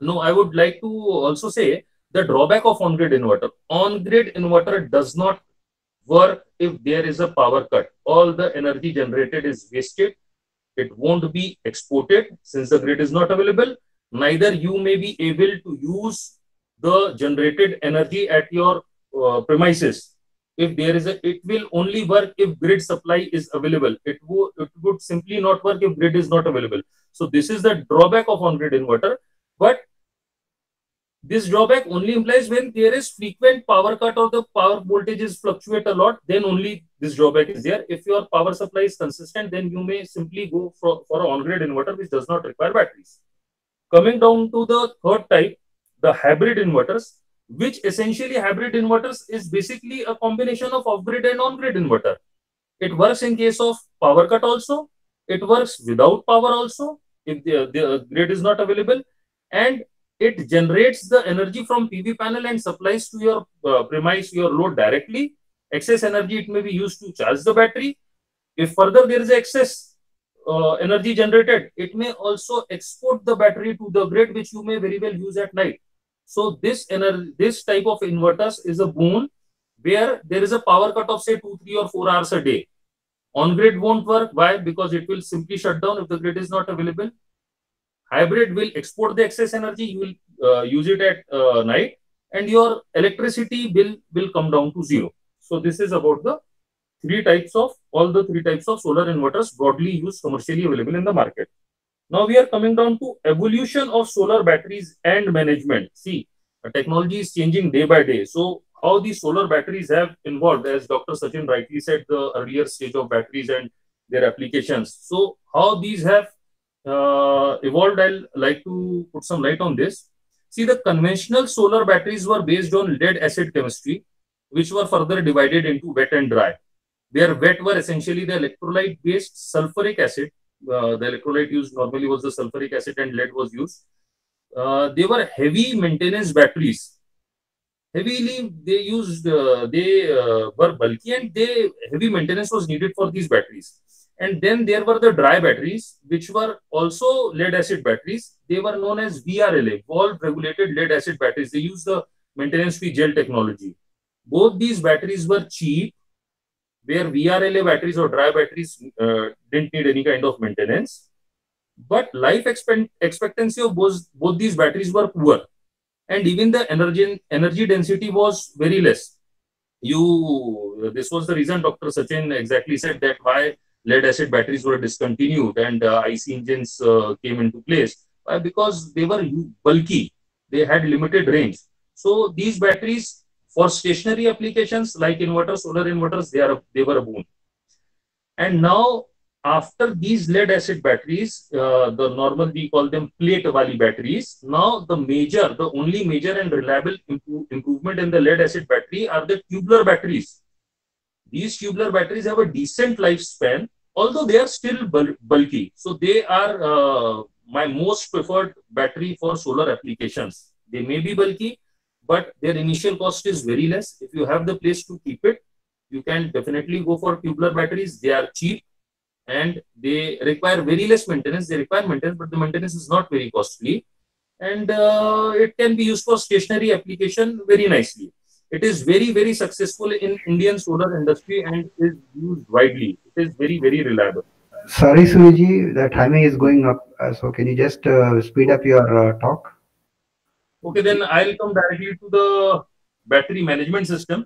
[SPEAKER 2] Now, I would like to also say the drawback of on-grid inverter. On-grid inverter does not work if there is a power cut. All the energy generated is wasted. It won't be exported since the grid is not available. Neither you may be able to use the generated energy at your uh, premises if there is a it will only work if grid supply is available it, it would simply not work if grid is not available so this is the drawback of on grid inverter but this drawback only implies when there is frequent power cut or the power voltages fluctuate a lot then only this drawback is there if your power supply is consistent then you may simply go for, for an on-grid inverter which does not require batteries coming down to the third type the hybrid inverters which essentially hybrid inverters is basically a combination of off-grid and on-grid inverter. It works in case of power cut also. It works without power also if the, the grid is not available. And it generates the energy from PV panel and supplies to your uh, premise, your load directly. Excess energy, it may be used to charge the battery. If further there is excess uh, energy generated, it may also export the battery to the grid, which you may very well use at night so this energy, this type of inverters is a boon where there is a power cut of say two, three or four hours a day. On grid won't work. Why? Because it will simply shut down if the grid is not available. Hybrid will export the excess energy. You will uh, use it at uh, night and your electricity bill will come down to zero. So this is about the three types of all the three types of solar inverters broadly used commercially available in the market. Now we are coming down to evolution of solar batteries and management. See, the technology is changing day by day. So how these solar batteries have involved, as Dr. Sachin rightly said, the earlier stage of batteries and their applications. So how these have uh, evolved, I'll like to put some light on this. See, the conventional solar batteries were based on lead acid chemistry, which were further divided into wet and dry. Where wet were essentially the electrolyte based sulfuric acid uh, the electrolyte used normally was the sulfuric acid and lead was used. Uh, they were heavy maintenance batteries. Heavily, they used, uh, they uh, were bulky and they heavy maintenance was needed for these batteries. And then there were the dry batteries, which were also lead acid batteries. They were known as VRLA, valve regulated lead acid batteries. They used the maintenance free gel technology. Both these batteries were cheap where VRLA batteries or dry batteries uh, didn't need any kind of maintenance. But life expectancy of both, both these batteries were poor. And even the energy, energy density was very less. You, this was the reason Dr. Sachin exactly said that why lead acid batteries were discontinued and uh, IC engines uh, came into place. Why? Because they were bulky. They had limited range. So these batteries for stationary applications like inverters, solar inverters, they are they were a boon. And now after these lead acid batteries, uh, the normal we call them plate valley batteries. Now the major, the only major and reliable improve, improvement in the lead acid battery are the tubular batteries. These tubular batteries have a decent lifespan, although they are still bulky. So they are uh, my most preferred battery for solar applications. They may be bulky, but their initial cost is very less. If you have the place to keep it, you can definitely go for tubular batteries. They are cheap and they require very less maintenance. They require maintenance, but the maintenance is not very costly. And uh, it can be used for stationary application very nicely. It is very, very successful in Indian solar industry and is used widely. It is very, very reliable.
[SPEAKER 1] Sorry, Suriji, the timing is going up. Uh, so can you just uh, speed up your uh, talk?
[SPEAKER 2] Okay, then I'll come directly to the battery management system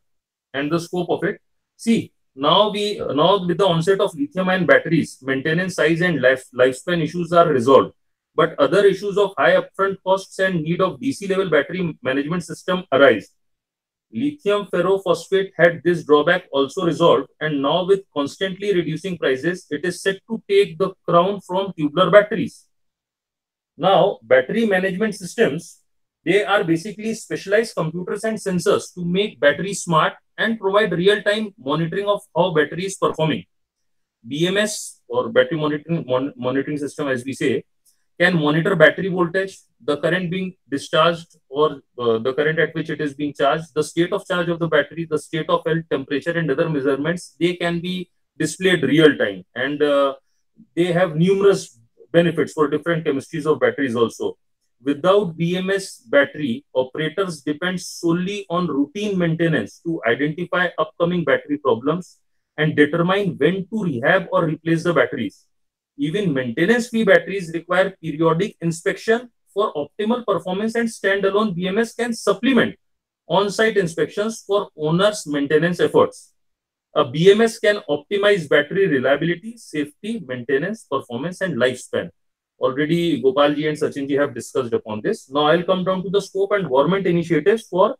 [SPEAKER 2] and the scope of it. See, now we now with the onset of lithium-ion batteries, maintenance size and life lifespan issues are resolved. But other issues of high upfront costs and need of DC level battery management system arise. Lithium ferrophosphate had this drawback also resolved, and now with constantly reducing prices, it is set to take the crown from tubular batteries. Now, battery management systems, they are basically specialized computers and sensors to make battery smart and provide real-time monitoring of how battery is performing. BMS or battery monitoring mon monitoring system, as we say, can monitor battery voltage, the current being discharged or uh, the current at which it is being charged, the state of charge of the battery, the state of health, temperature, and other measurements. They can be displayed real time, and uh, they have numerous benefits for different chemistries of batteries also. Without BMS battery, operators depend solely on routine maintenance to identify upcoming battery problems and determine when to rehab or replace the batteries. Even maintenance-free batteries require periodic inspection for optimal performance and standalone BMS can supplement on-site inspections for owner's maintenance efforts. A BMS can optimize battery reliability, safety, maintenance, performance, and lifespan. Already Gopalji and Sachinji have discussed upon this. Now I'll come down to the scope and government initiatives for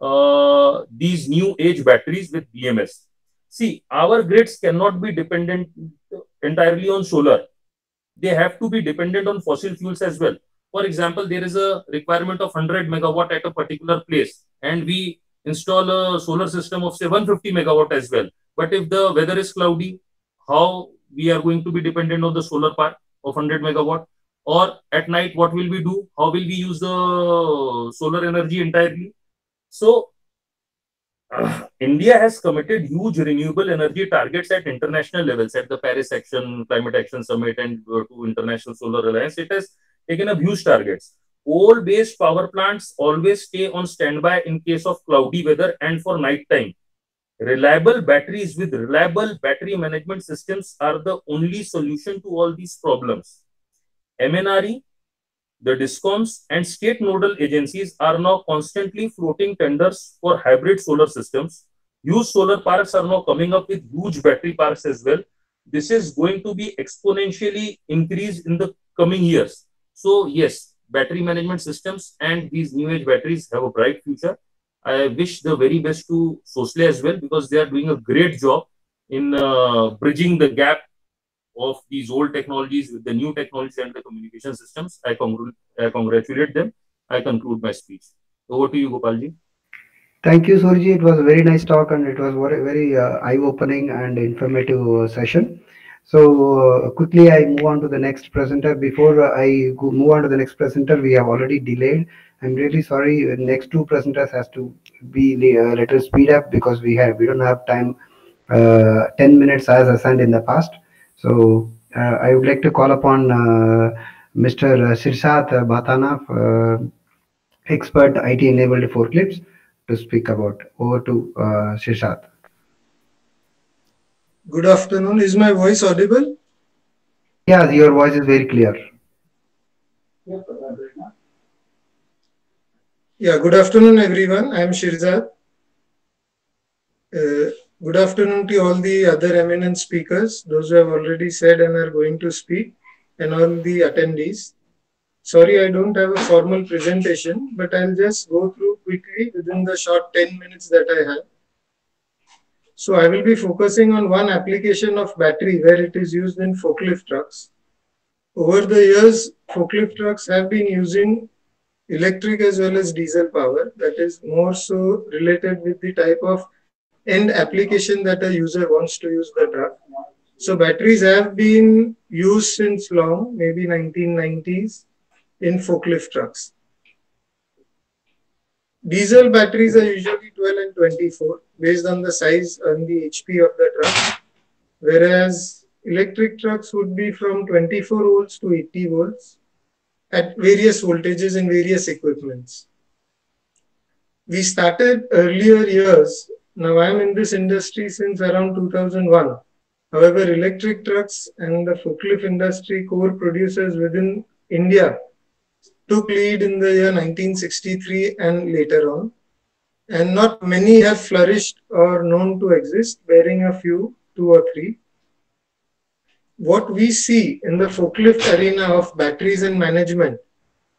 [SPEAKER 2] uh, these new age batteries with BMS. See, our grids cannot be dependent entirely on solar. They have to be dependent on fossil fuels as well. For example, there is a requirement of 100 megawatt at a particular place, and we install a solar system of say 150 megawatt as well. But if the weather is cloudy, how we are going to be dependent on the solar part of 100 megawatt? Or at night, what will we do? How will we use the solar energy entirely? So uh, India has committed huge renewable energy targets at international levels, at the Paris Action, Climate Action Summit, and uh, to International Solar Alliance. It has taken up huge targets. Coal-based power plants always stay on standby in case of cloudy weather and for night time. Reliable batteries with reliable battery management systems are the only solution to all these problems. MNRE the DISCOMs and state nodal agencies are now constantly floating tenders for hybrid solar systems. Huge solar parks are now coming up with huge battery parks as well. This is going to be exponentially increased in the coming years. So yes, battery management systems and these new age batteries have a bright future. I wish the very best to Sosaley as well because they are doing a great job in uh, bridging the gap of these old technologies with the new technologies and the communication systems. I, congr I congratulate them. I conclude my speech. Over to you, Gopalji.
[SPEAKER 1] Thank you, Surji. It was a very nice talk and it was very, very uh, eye-opening and informative uh, session. So uh, quickly, I move on to the next presenter. Before I move on to the next presenter, we have already delayed. I'm really sorry. Next two presenters has to be a uh, little speed up because we have we don't have time. Uh, 10 minutes as assigned in the past. So uh, I would like to call upon uh, Mr. Shirzad Bhathena, expert IT enabled forklifts, to speak about. Over to uh, Shirzad.
[SPEAKER 4] Good afternoon. Is my voice audible?
[SPEAKER 1] Yeah, your voice is very clear.
[SPEAKER 4] Yeah, good afternoon, everyone. I am Shirzad. Uh, Good afternoon to all the other eminent speakers, those who have already said and are going to speak, and all the attendees. Sorry, I don't have a formal presentation, but I'll just go through quickly within the short 10 minutes that I have. So I will be focusing on one application of battery where it is used in forklift trucks. Over the years, forklift trucks have been using electric as well as diesel power. That is more so related with the type of end application that a user wants to use the truck. So batteries have been used since long, maybe 1990s in forklift trucks. Diesel batteries are usually 12 and 24 based on the size and the HP of the truck, whereas electric trucks would be from 24 volts to 80 volts at various voltages in various equipments. We started earlier years now I am in this industry since around 2001. However, electric trucks and the forklift industry core producers within India took lead in the year 1963 and later on. and not many have flourished or known to exist, bearing a few, two or three. What we see in the forklift arena of batteries and management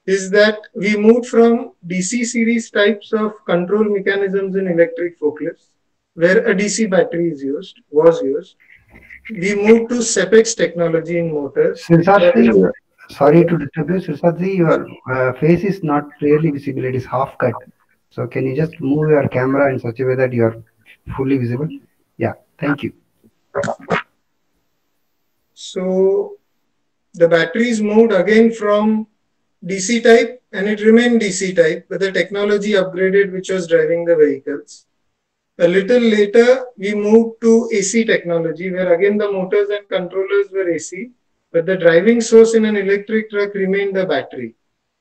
[SPEAKER 4] is that we moved from DC series types of control mechanisms in electric forklifts, where a DC battery is used, was used. We moved to SEPEX technology in motors.
[SPEAKER 1] Shirzadji, sorry to disturb you. Shirzadji, your uh, face is not really visible. It is half cut. So can you just move your camera in such a way that you are fully visible? Yeah, thank you.
[SPEAKER 4] So the batteries moved again from DC type and it remained DC type, but the technology upgraded which was driving the vehicles. A little later, we moved to AC technology where again the motors and controllers were AC, but the driving source in an electric truck remained the battery.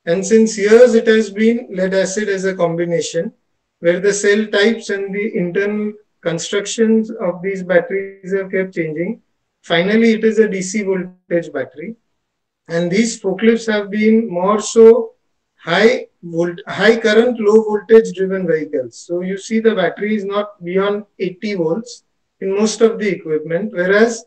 [SPEAKER 4] And since years it has been lead acid as a combination where the cell types and the internal constructions of these batteries have kept changing. Finally, it is a DC voltage battery. And these forklifts have been more so high volt, high current, low voltage driven vehicles. So you see the battery is not beyond 80 volts in most of the equipment, whereas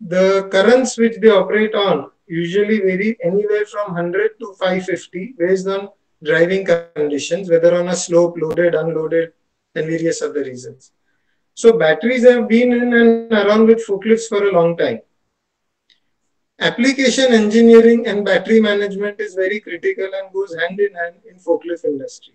[SPEAKER 4] the currents which they operate on usually vary anywhere from 100 to 550 based on driving conditions, whether on a slope, loaded, unloaded, and various other reasons. So batteries have been in and around with forklifts for a long time. Application engineering and battery management is very critical and goes hand in hand in forklift industry.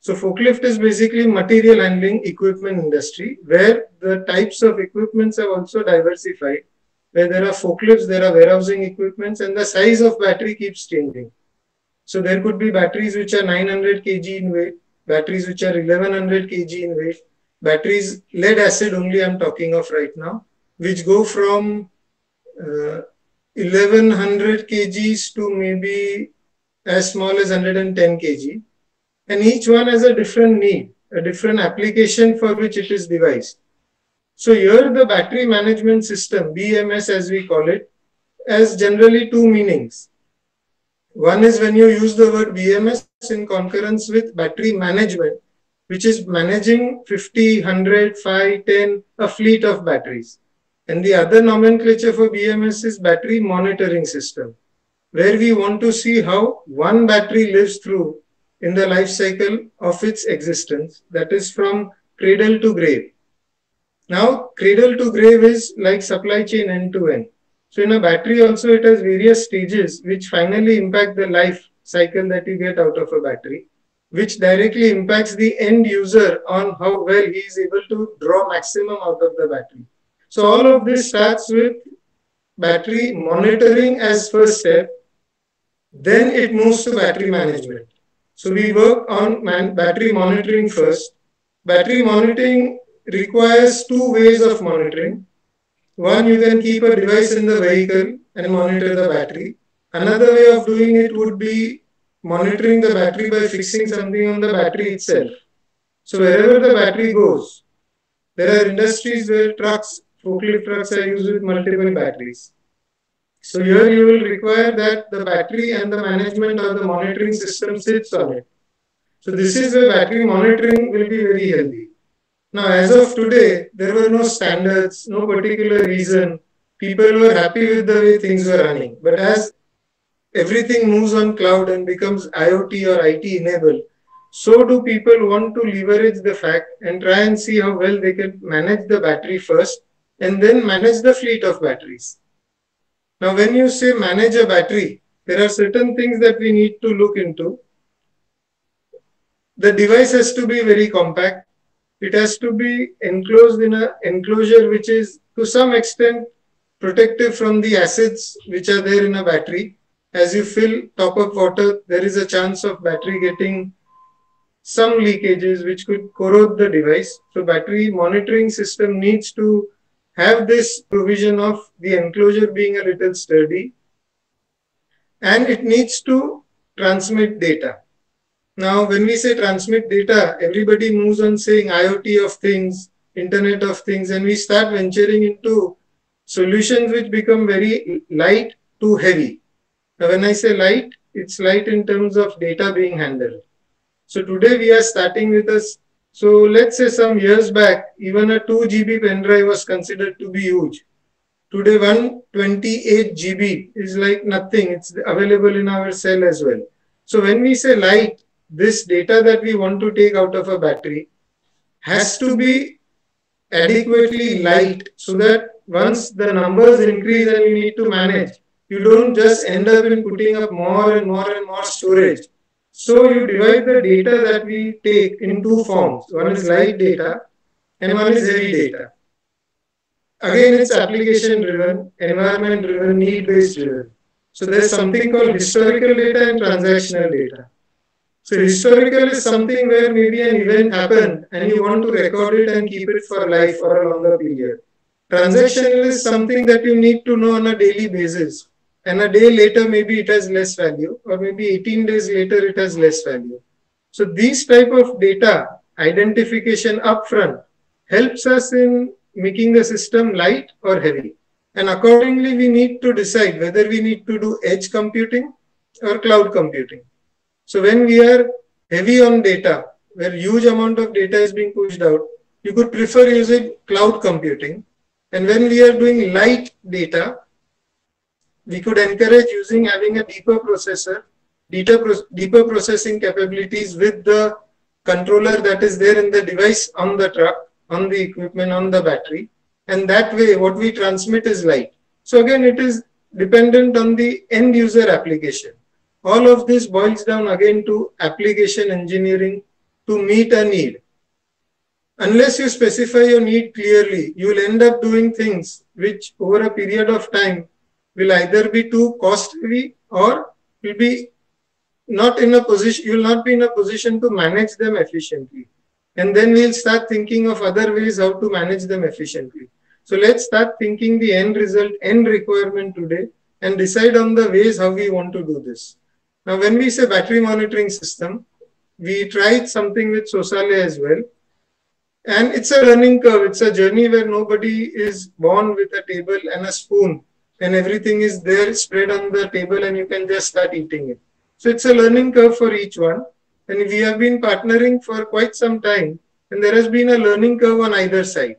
[SPEAKER 4] So forklift is basically material handling equipment industry where the types of equipments have also diversified where there are forklifts, there are warehousing equipments, and the size of battery keeps changing. So there could be batteries which are 900 kg in weight, batteries which are 1100 kg in weight, batteries lead acid only I'm talking of right now, which go from uh, 1100 kgs to maybe as small as 110 kg. And each one has a different need, a different application for which it is devised. So here the battery management system, BMS as we call it, has generally two meanings. One is when you use the word BMS in concurrence with battery management, which is managing 50, 100, 5, 10, a fleet of batteries. And the other nomenclature for BMS is battery monitoring system, where we want to see how one battery lives through in the life cycle of its existence, that is from cradle to grave. Now, cradle to grave is like supply chain end to end. So in a battery also it has various stages which finally impact the life cycle that you get out of a battery, which directly impacts the end user on how well he is able to draw maximum out of the battery. So all of this starts with battery monitoring as first step. Then it moves to battery management. So we work on battery monitoring first. Battery monitoring requires two ways of monitoring. One, you can keep a device in the vehicle and monitor the battery. Another way of doing it would be monitoring the battery by fixing something on the battery itself. So wherever the battery goes, there are industries where trucks, forklift trucks are used with multiple batteries. So here you will require that the battery and the management or the monitoring system sits on it. So this is where battery monitoring will be very healthy. Now, as of today, there were no standards, no particular reason. People were happy with the way things were running. But as everything moves on cloud and becomes IoT or IT enabled, so do people want to leverage the fact and try and see how well they can manage the battery first and then manage the fleet of batteries. Now, when you say manage a battery, there are certain things that we need to look into. The device has to be very compact it has to be enclosed in an enclosure which is to some extent protective from the acids which are there in a battery. As you fill top up water, there is a chance of battery getting some leakages which could corrode the device. So battery monitoring system needs to have this provision of the enclosure being a little sturdy and it needs to transmit data. Now, when we say transmit data, everybody moves on saying IoT of things, Internet of Things, and we start venturing into solutions which become very light to heavy. When I say light, it's light in terms of data being handled. So today we are starting with a So let's say some years back, even a 2 GB pen drive was considered to be huge. Today, 128 GB is like nothing. It's available in our cell as well. So when we say light, this data that we want to take out of a battery has to be adequately light so that once the numbers increase and we need to manage, you don't just end up in putting up more and more and more storage. So you divide the data that we take in two forms. One is light data and one is heavy data. Again, it's application driven, environment driven, need based driven. So there's something called historical data and transactional data. So historical is something where maybe an event happened and you want to record it and keep it for life for a longer period. Transactional is something that you need to know on a daily basis. And a day later, maybe it has less value, or maybe 18 days later, it has less value. So these type of data identification upfront helps us in making the system light or heavy. And accordingly, we need to decide whether we need to do edge computing or cloud computing. So when we are heavy on data, where huge amount of data is being pushed out, you could prefer using cloud computing. And when we are doing light data, we could encourage using having a deeper processor, deeper, deeper processing capabilities with the controller that is there in the device on the truck on the equipment, on the battery. And that way, what we transmit is light. So again, it is dependent on the end user application. All of this boils down again to application engineering to meet a need. Unless you specify your need clearly, you will end up doing things which over a period of time will either be too cost heavy or will be not in a position, you will not be in a position to manage them efficiently. And then we'll start thinking of other ways how to manage them efficiently. So let's start thinking the end result, end requirement today and decide on the ways how we want to do this. Now, when we say battery monitoring system, we tried something with Sosaley as well. And it's a learning curve. It's a journey where nobody is born with a table and a spoon and everything is there spread on the table and you can just start eating it. So it's a learning curve for each one. And we have been partnering for quite some time, and there has been a learning curve on either side,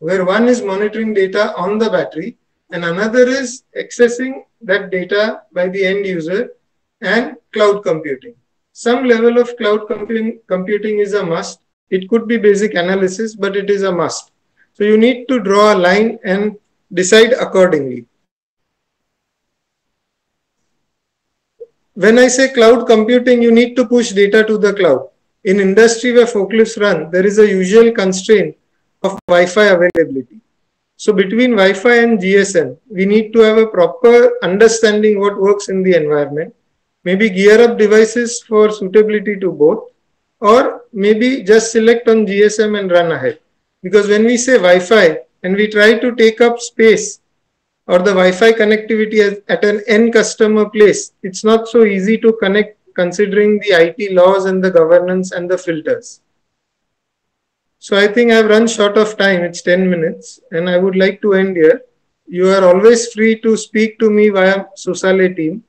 [SPEAKER 4] where one is monitoring data on the battery, and another is accessing that data by the end user and cloud computing. Some level of cloud computing, computing is a must. It could be basic analysis, but it is a must. So you need to draw a line and decide accordingly. When I say cloud computing, you need to push data to the cloud. In industry where forklifts run, there is a usual constraint of Wi-Fi availability. So between Wi-Fi and GSM, we need to have a proper understanding what works in the environment. Maybe gear up devices for suitability to both, or maybe just select on GSM and run ahead. Because when we say Wi-Fi and we try to take up space or the Wi-Fi connectivity at an end customer place, it's not so easy to connect considering the IT laws and the governance and the filters. So I think I've run short of time. It's 10 minutes and I would like to end here. You are always free to speak to me via Sosaley team.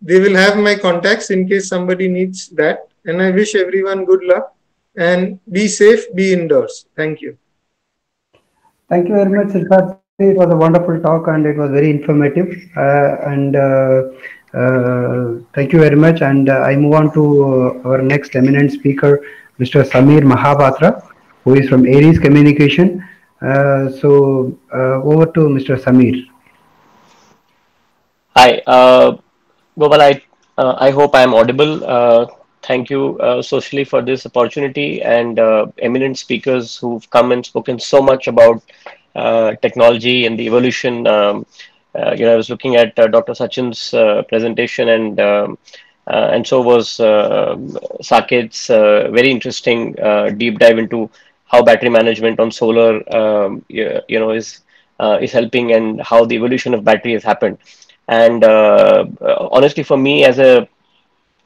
[SPEAKER 4] They will have my contacts in case somebody needs that. And I wish everyone good luck and be safe, be indoors. Thank you.
[SPEAKER 1] Thank you very much, Siddharth. It was a wonderful talk and it was very informative. Uh, and uh, uh, thank you very much. And I move on to our next eminent speaker, Mr. Sameer Mahapatra, who is from Aeris Communication. so over to Mr. Sameer.
[SPEAKER 5] Hi, uh, Gopal. I uh, I hope I am audible. Uh, thank you uh, Sosaley for this opportunity and uh, eminent speakers who've come and spoken so much about uh, technology and the evolution. Um, uh, you know, I was looking at uh, Dr. Sachin's presentation, and um, and so was uh, Saket's very interesting deep dive into how battery management on solar, um, you, you, know, is is helping and how the evolution of battery has happened. And honestly, for me as a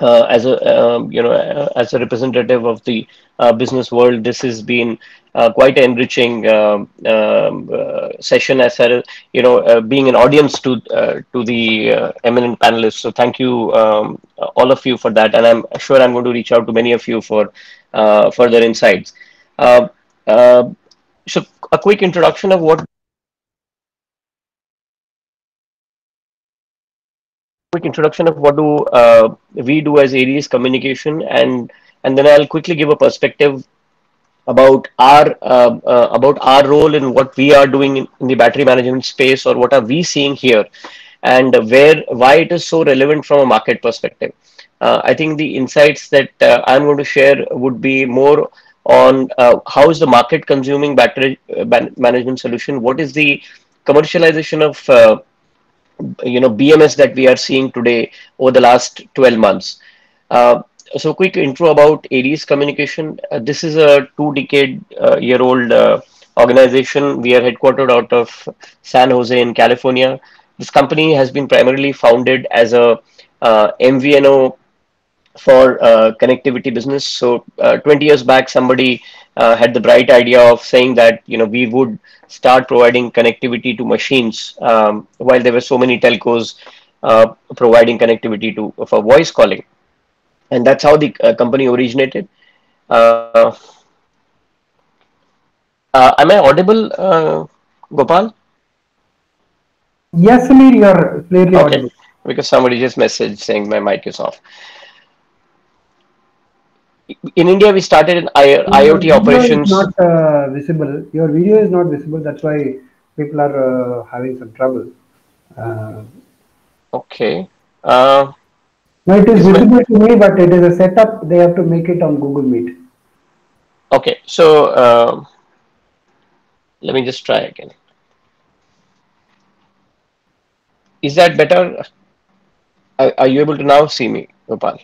[SPEAKER 5] uh, as a um, you know uh, as a representative of the uh, business world this has been uh, quite enriching um, um, uh, session as as you know being an audience to to the eminent panelists. So thank you um, all of you for that, and I'm sure I'm going to reach out to many of you for further insights. so a quick introduction of what quick introduction of what do uh, we do as Aeris Communication, and and then I'll quickly give a perspective about our uh, uh, about our role in what we are doing in, in, the battery management space, or what are we seeing here, and where why it is so relevant from a market perspective. Uh, I think the insights that uh, I'm going to share would be more on uh, how is the market consuming battery management solution, what is the commercialization of you know BMS that we are seeing today over the last 12 months. Uh, so quick intro about Aeris Communication. Uh, this is a two decade uh, year old uh, organization. We are headquartered out of San Jose in California. This company has been primarily founded as a uh, MVNO for uh, connectivity business. So 20 years back, somebody had the bright idea of saying that you know we would start providing connectivity to machines um, while there were so many telcos uh, providing connectivity to for voice calling. And that's how the uh, company originated. Uh, uh am i audible uh, gopal?
[SPEAKER 1] Yes Sameer, you're clearly okay. audible.
[SPEAKER 5] Because somebody just messaged saying my mic is off in India, we started in I, IoT operations.
[SPEAKER 1] not uh, visible. Your video is not visible. That's why people are uh, having some trouble. Uh,
[SPEAKER 5] okay. Uh,
[SPEAKER 1] no, it is visible my... to me, but it is a setup. They have to make it on Google Meet.
[SPEAKER 5] Okay, so uh, let me just try again. Is that better? Are, are you able to now see me, Gopal?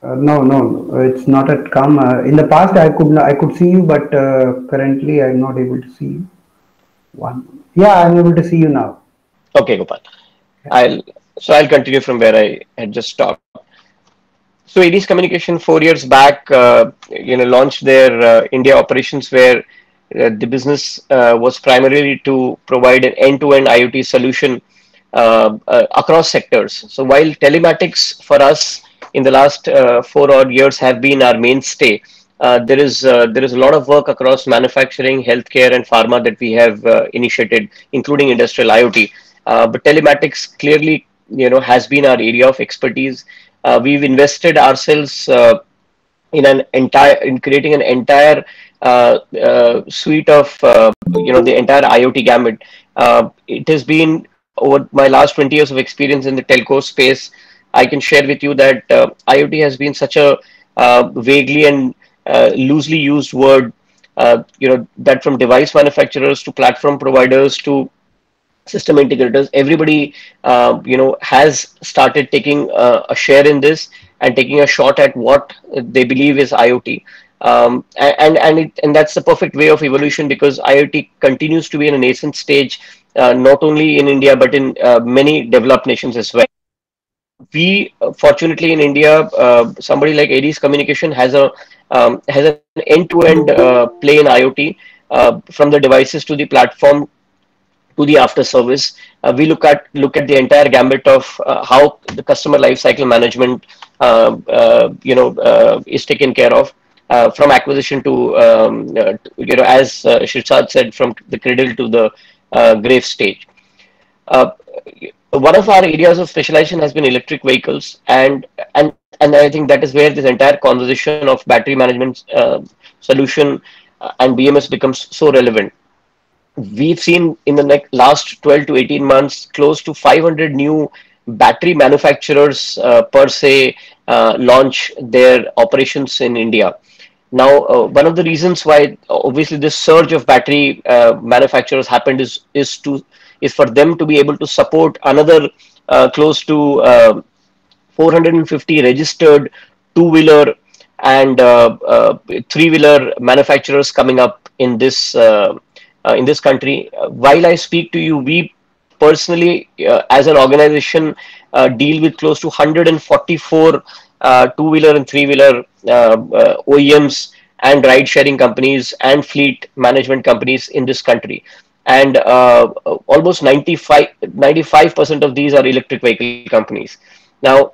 [SPEAKER 1] Uh, no, no, it's not at come. Uh, in the past, I could I could see you, but uh, currently I'm not able to see you. One, yeah, I'm able to see you now.
[SPEAKER 5] Okay, Gopal. I'll so I'll continue from where I had just stopped. So Aeris Communication four years back, uh, you know, launched their uh, India operations where uh, the business was primarily to provide an end-to-end IoT solution across sectors. So while telematics for us in the last uh, four odd years have been our mainstay. Uh, there is uh, there is a lot of work across manufacturing, healthcare, and pharma that we have initiated, including industrial IoT. but telematics clearly, you know, has been our area of expertise. we've invested ourselves in an entire in creating an entire uh, uh, suite of uh, you know the entire IoT gamut. it has been over my last 20 years of experience in the telco space. I can share with you that uh, IoT has been such a uh, vaguely and uh, loosely used word. Uh, you know that from device manufacturers to platform providers to system integrators, everybody uh, you know has started taking uh, a share in this and taking a shot at what they believe is IoT. Um, and and it, and that's the perfect way of evolution because IoT continues to be in a nascent stage, not only in India but in many developed nations as well we uh, fortunately in India, uh, somebody like Aeris Communication has a um, has an end-to-end uh, play in IoT uh, from the devices to the platform to the after service. Uh, we look at look at the entire gambit of how the customer lifecycle management you know is taken care of. from acquisition to, um, you know, as uh, Shirzad said, from the cradle to the grave stage one of our areas of specialization has been electric vehicles and and and i think that is where this entire conversation of battery management uh, solution uh, and bms becomes so relevant. We've seen in the next last 12 to 18 months close to 500 new battery manufacturers uh, per se uh, launch their operations in india now uh, one of the reasons why obviously this surge of battery uh, manufacturers happened is is to is for them to be able to support another uh, close to uh, 450 registered two-wheeler and uh, uh, three-wheeler manufacturers coming up in this in this country. While I speak to you, we personally, as an organization, deal with close to 144 two-wheeler and three-wheeler OEMs and ride sharing companies and fleet management companies in this country. And uh, almost 95 95% of these are electric vehicle companies. Now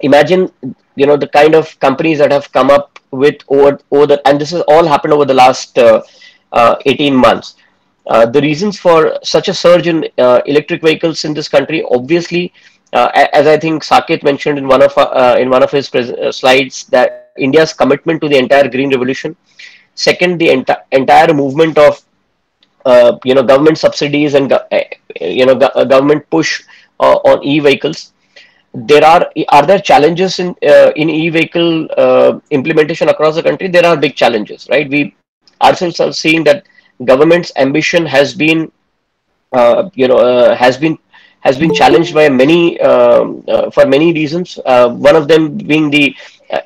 [SPEAKER 5] imagine you know the kind of companies that have come up with over over the and this has all happened over the last uh, uh, 18 months. Uh, the reasons for such a surge in uh, electric vehicles in this country obviously uh, as i think saket mentioned in one of uh, in one of his slides that india's commitment to the entire green revolution. Second the enti entire movement of you know government subsidies and you know government push on e vehicles there are are there challenges in uh, in e-vehicle uh, implementation across the country? There are big challenges right? We ourselves are seeing that government's ambition has been uh, you know uh, has been has been challenged by many um, uh, for many reasons uh, one of them being the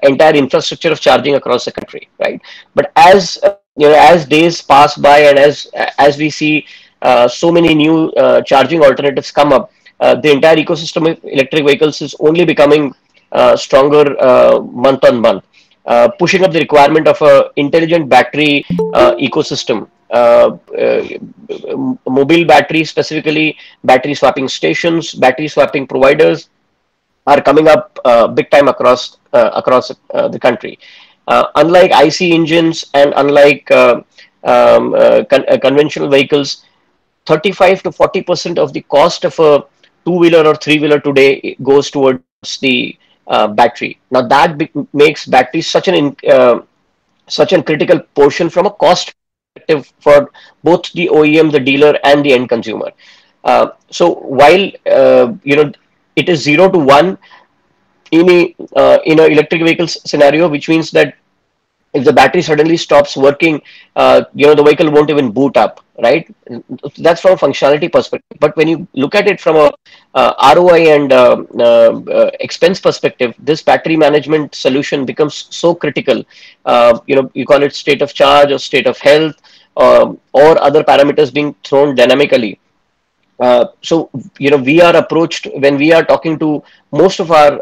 [SPEAKER 5] entire infrastructure of charging across the country right but as you know as days pass by and as as we see so many new charging alternatives come up uh, the entire ecosystem of electric vehicles is only becoming uh, stronger uh, month on month, pushing up the requirement of a intelligent battery ecosystem. Mobile batteries, specifically, battery swapping stations, battery swapping providers are coming up big time across across the country. unlike IC engines and unlike um, uh, con uh, conventional vehicles, 35 to 40 percent of the cost of a two wheeler or three wheeler today goes towards the uh, battery. Now that makes battery such an uh, such a critical portion from a cost for both the OEM, the dealer, and the end consumer. Uh, so while uh, you know it is zero to one in a uh, in an electric vehicle scenario, which means that if the battery suddenly stops working, uh, you know, the vehicle won't even boot up, right? That's from a functionality perspective. But when you look at it from a uh, ROI and uh, uh, uh, expense perspective, this battery management solution becomes so critical. Uh, you know, you call it state of charge or state of health um, or other parameters being thrown dynamically. so you know we are approached when we are talking to most of our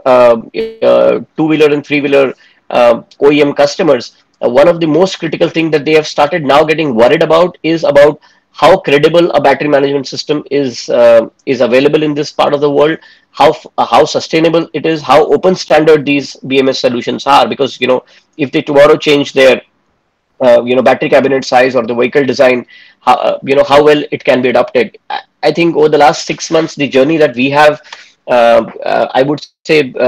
[SPEAKER 5] two-wheeler and three-wheeler uh, OEM customers, uh, one of the most critical thing that they have started now getting worried about is about how credible a battery management system is uh, is available in this part of the world how how sustainable it is how open standard these bms solutions are. Because you know if they tomorrow change their uh, you know battery cabinet size or the vehicle design how, uh, you know how well it can be adopted. I think over the last 6 months the journey that we have uh, i would say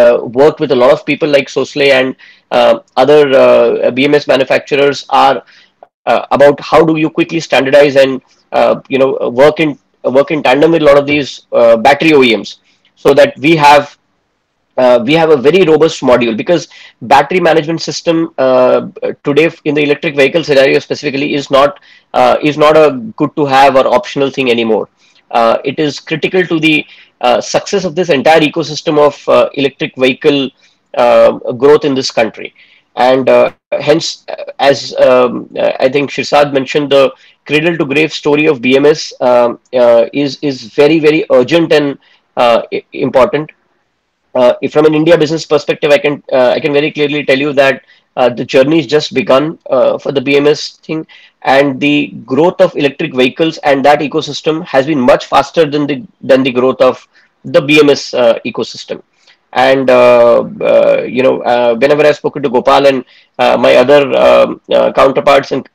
[SPEAKER 5] worked with a lot of people like Sosaley and uh, other uh, BMS manufacturers are uh, about how do you quickly standardize and you know work in work in tandem with a lot of these battery OEMs so that we have uh, we have a very robust module because battery management system uh, today in the electric vehicle scenario specifically is not uh, is not a good to have or optional thing anymore. it is critical to the success of this entire ecosystem of electric vehicle uh, growth in this country. And uh, hence, as um, I think Shirzad mentioned, the cradle to grave story of BMS um, uh, is is very very urgent and important. If from an India business perspective, I can I can very clearly tell you that uh, the journey is just begun uh, for the BMS thing, and the growth of electric vehicles and that ecosystem has been much faster than the than the growth of the BMS uh, ecosystem and uh, uh, you know uh, whenever I've spoken to Gopal and my other counterparts and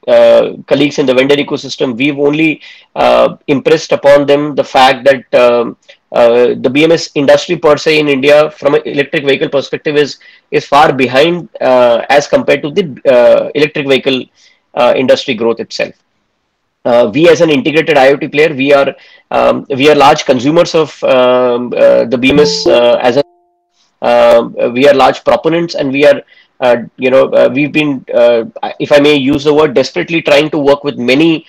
[SPEAKER 5] colleagues in the vendor ecosystem, we've only impressed upon them the fact that um, uh, the BMS industry per se in India, from an electric vehicle perspective, is is far behind uh, as compared to the uh, electric vehicle industry growth itself. we, as an integrated IoT player, we are um, we are large consumers of um, the BMS as a we are large proponents and we are uh, you know uh, we've been uh, if i may use the word desperately trying to work with many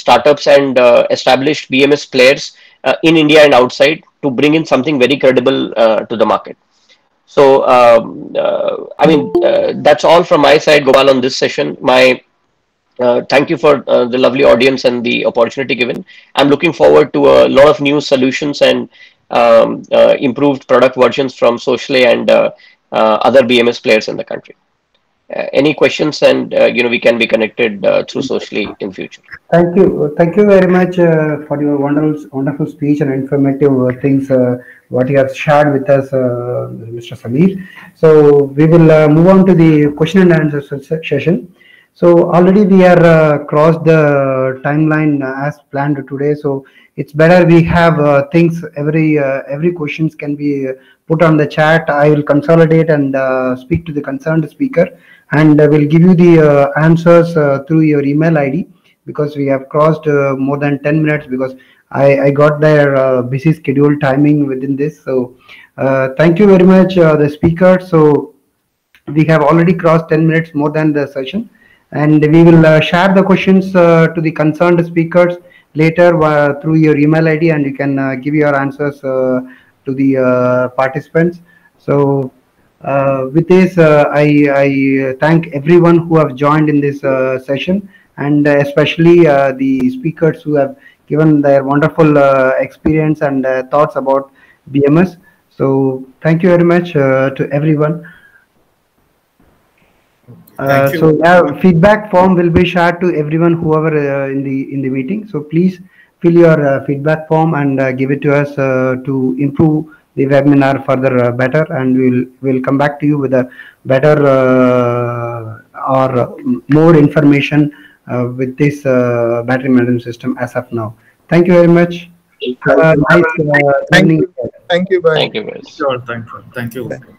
[SPEAKER 5] startups and established bms players in india and outside to bring in something very credible to the market so um, i mean that's all from my side gopal on this session my uh, thank you for uh, the lovely audience and the opportunity given. I'm looking forward to a lot of new solutions and um, uh, improved product versions from Sosaley and uh, uh, other BMS players in the country. any questions and you know we can be connected through Sosaley in future.
[SPEAKER 1] Thank you, thank you very much for your wonderful wonderful speech and informative things what you have shared with us, Mr. Sameer. So we will move on to the question and answer session. So already we are uh, crossed the timeline as planned today. So it's better we have uh, things every uh, every questions can be uh, put on the chat. I will consolidate and uh, speak to the concerned speaker, and will give you the uh, answers through your email ID because we have crossed more than 10 minutes because I, I got their busy schedule timing within this. So thank you very much, the speaker. So we have already crossed 10 minutes more than the session and we will uh, share the questions uh, to the concerned speakers later uh, through your email id and you can uh, give your answers uh, to the uh, participants. So with this I, I thank everyone who have joined in this session and especially the speakers who have given their wonderful experience and thoughts about bms so thank you very much to everyone uh, so yeah, feedback form will be shared to everyone whoever uh, in the in the meeting. So please fill your uh, feedback form and uh, give it to us uh, to improve the webinar further better, and we'll we'll come back to you with a better or more information with this battery management system as of now. Thank you very much.
[SPEAKER 4] nice, thank, you. thank you. Bye.
[SPEAKER 5] Thank you. Guys.
[SPEAKER 3] Sure. Thank you. Thank you.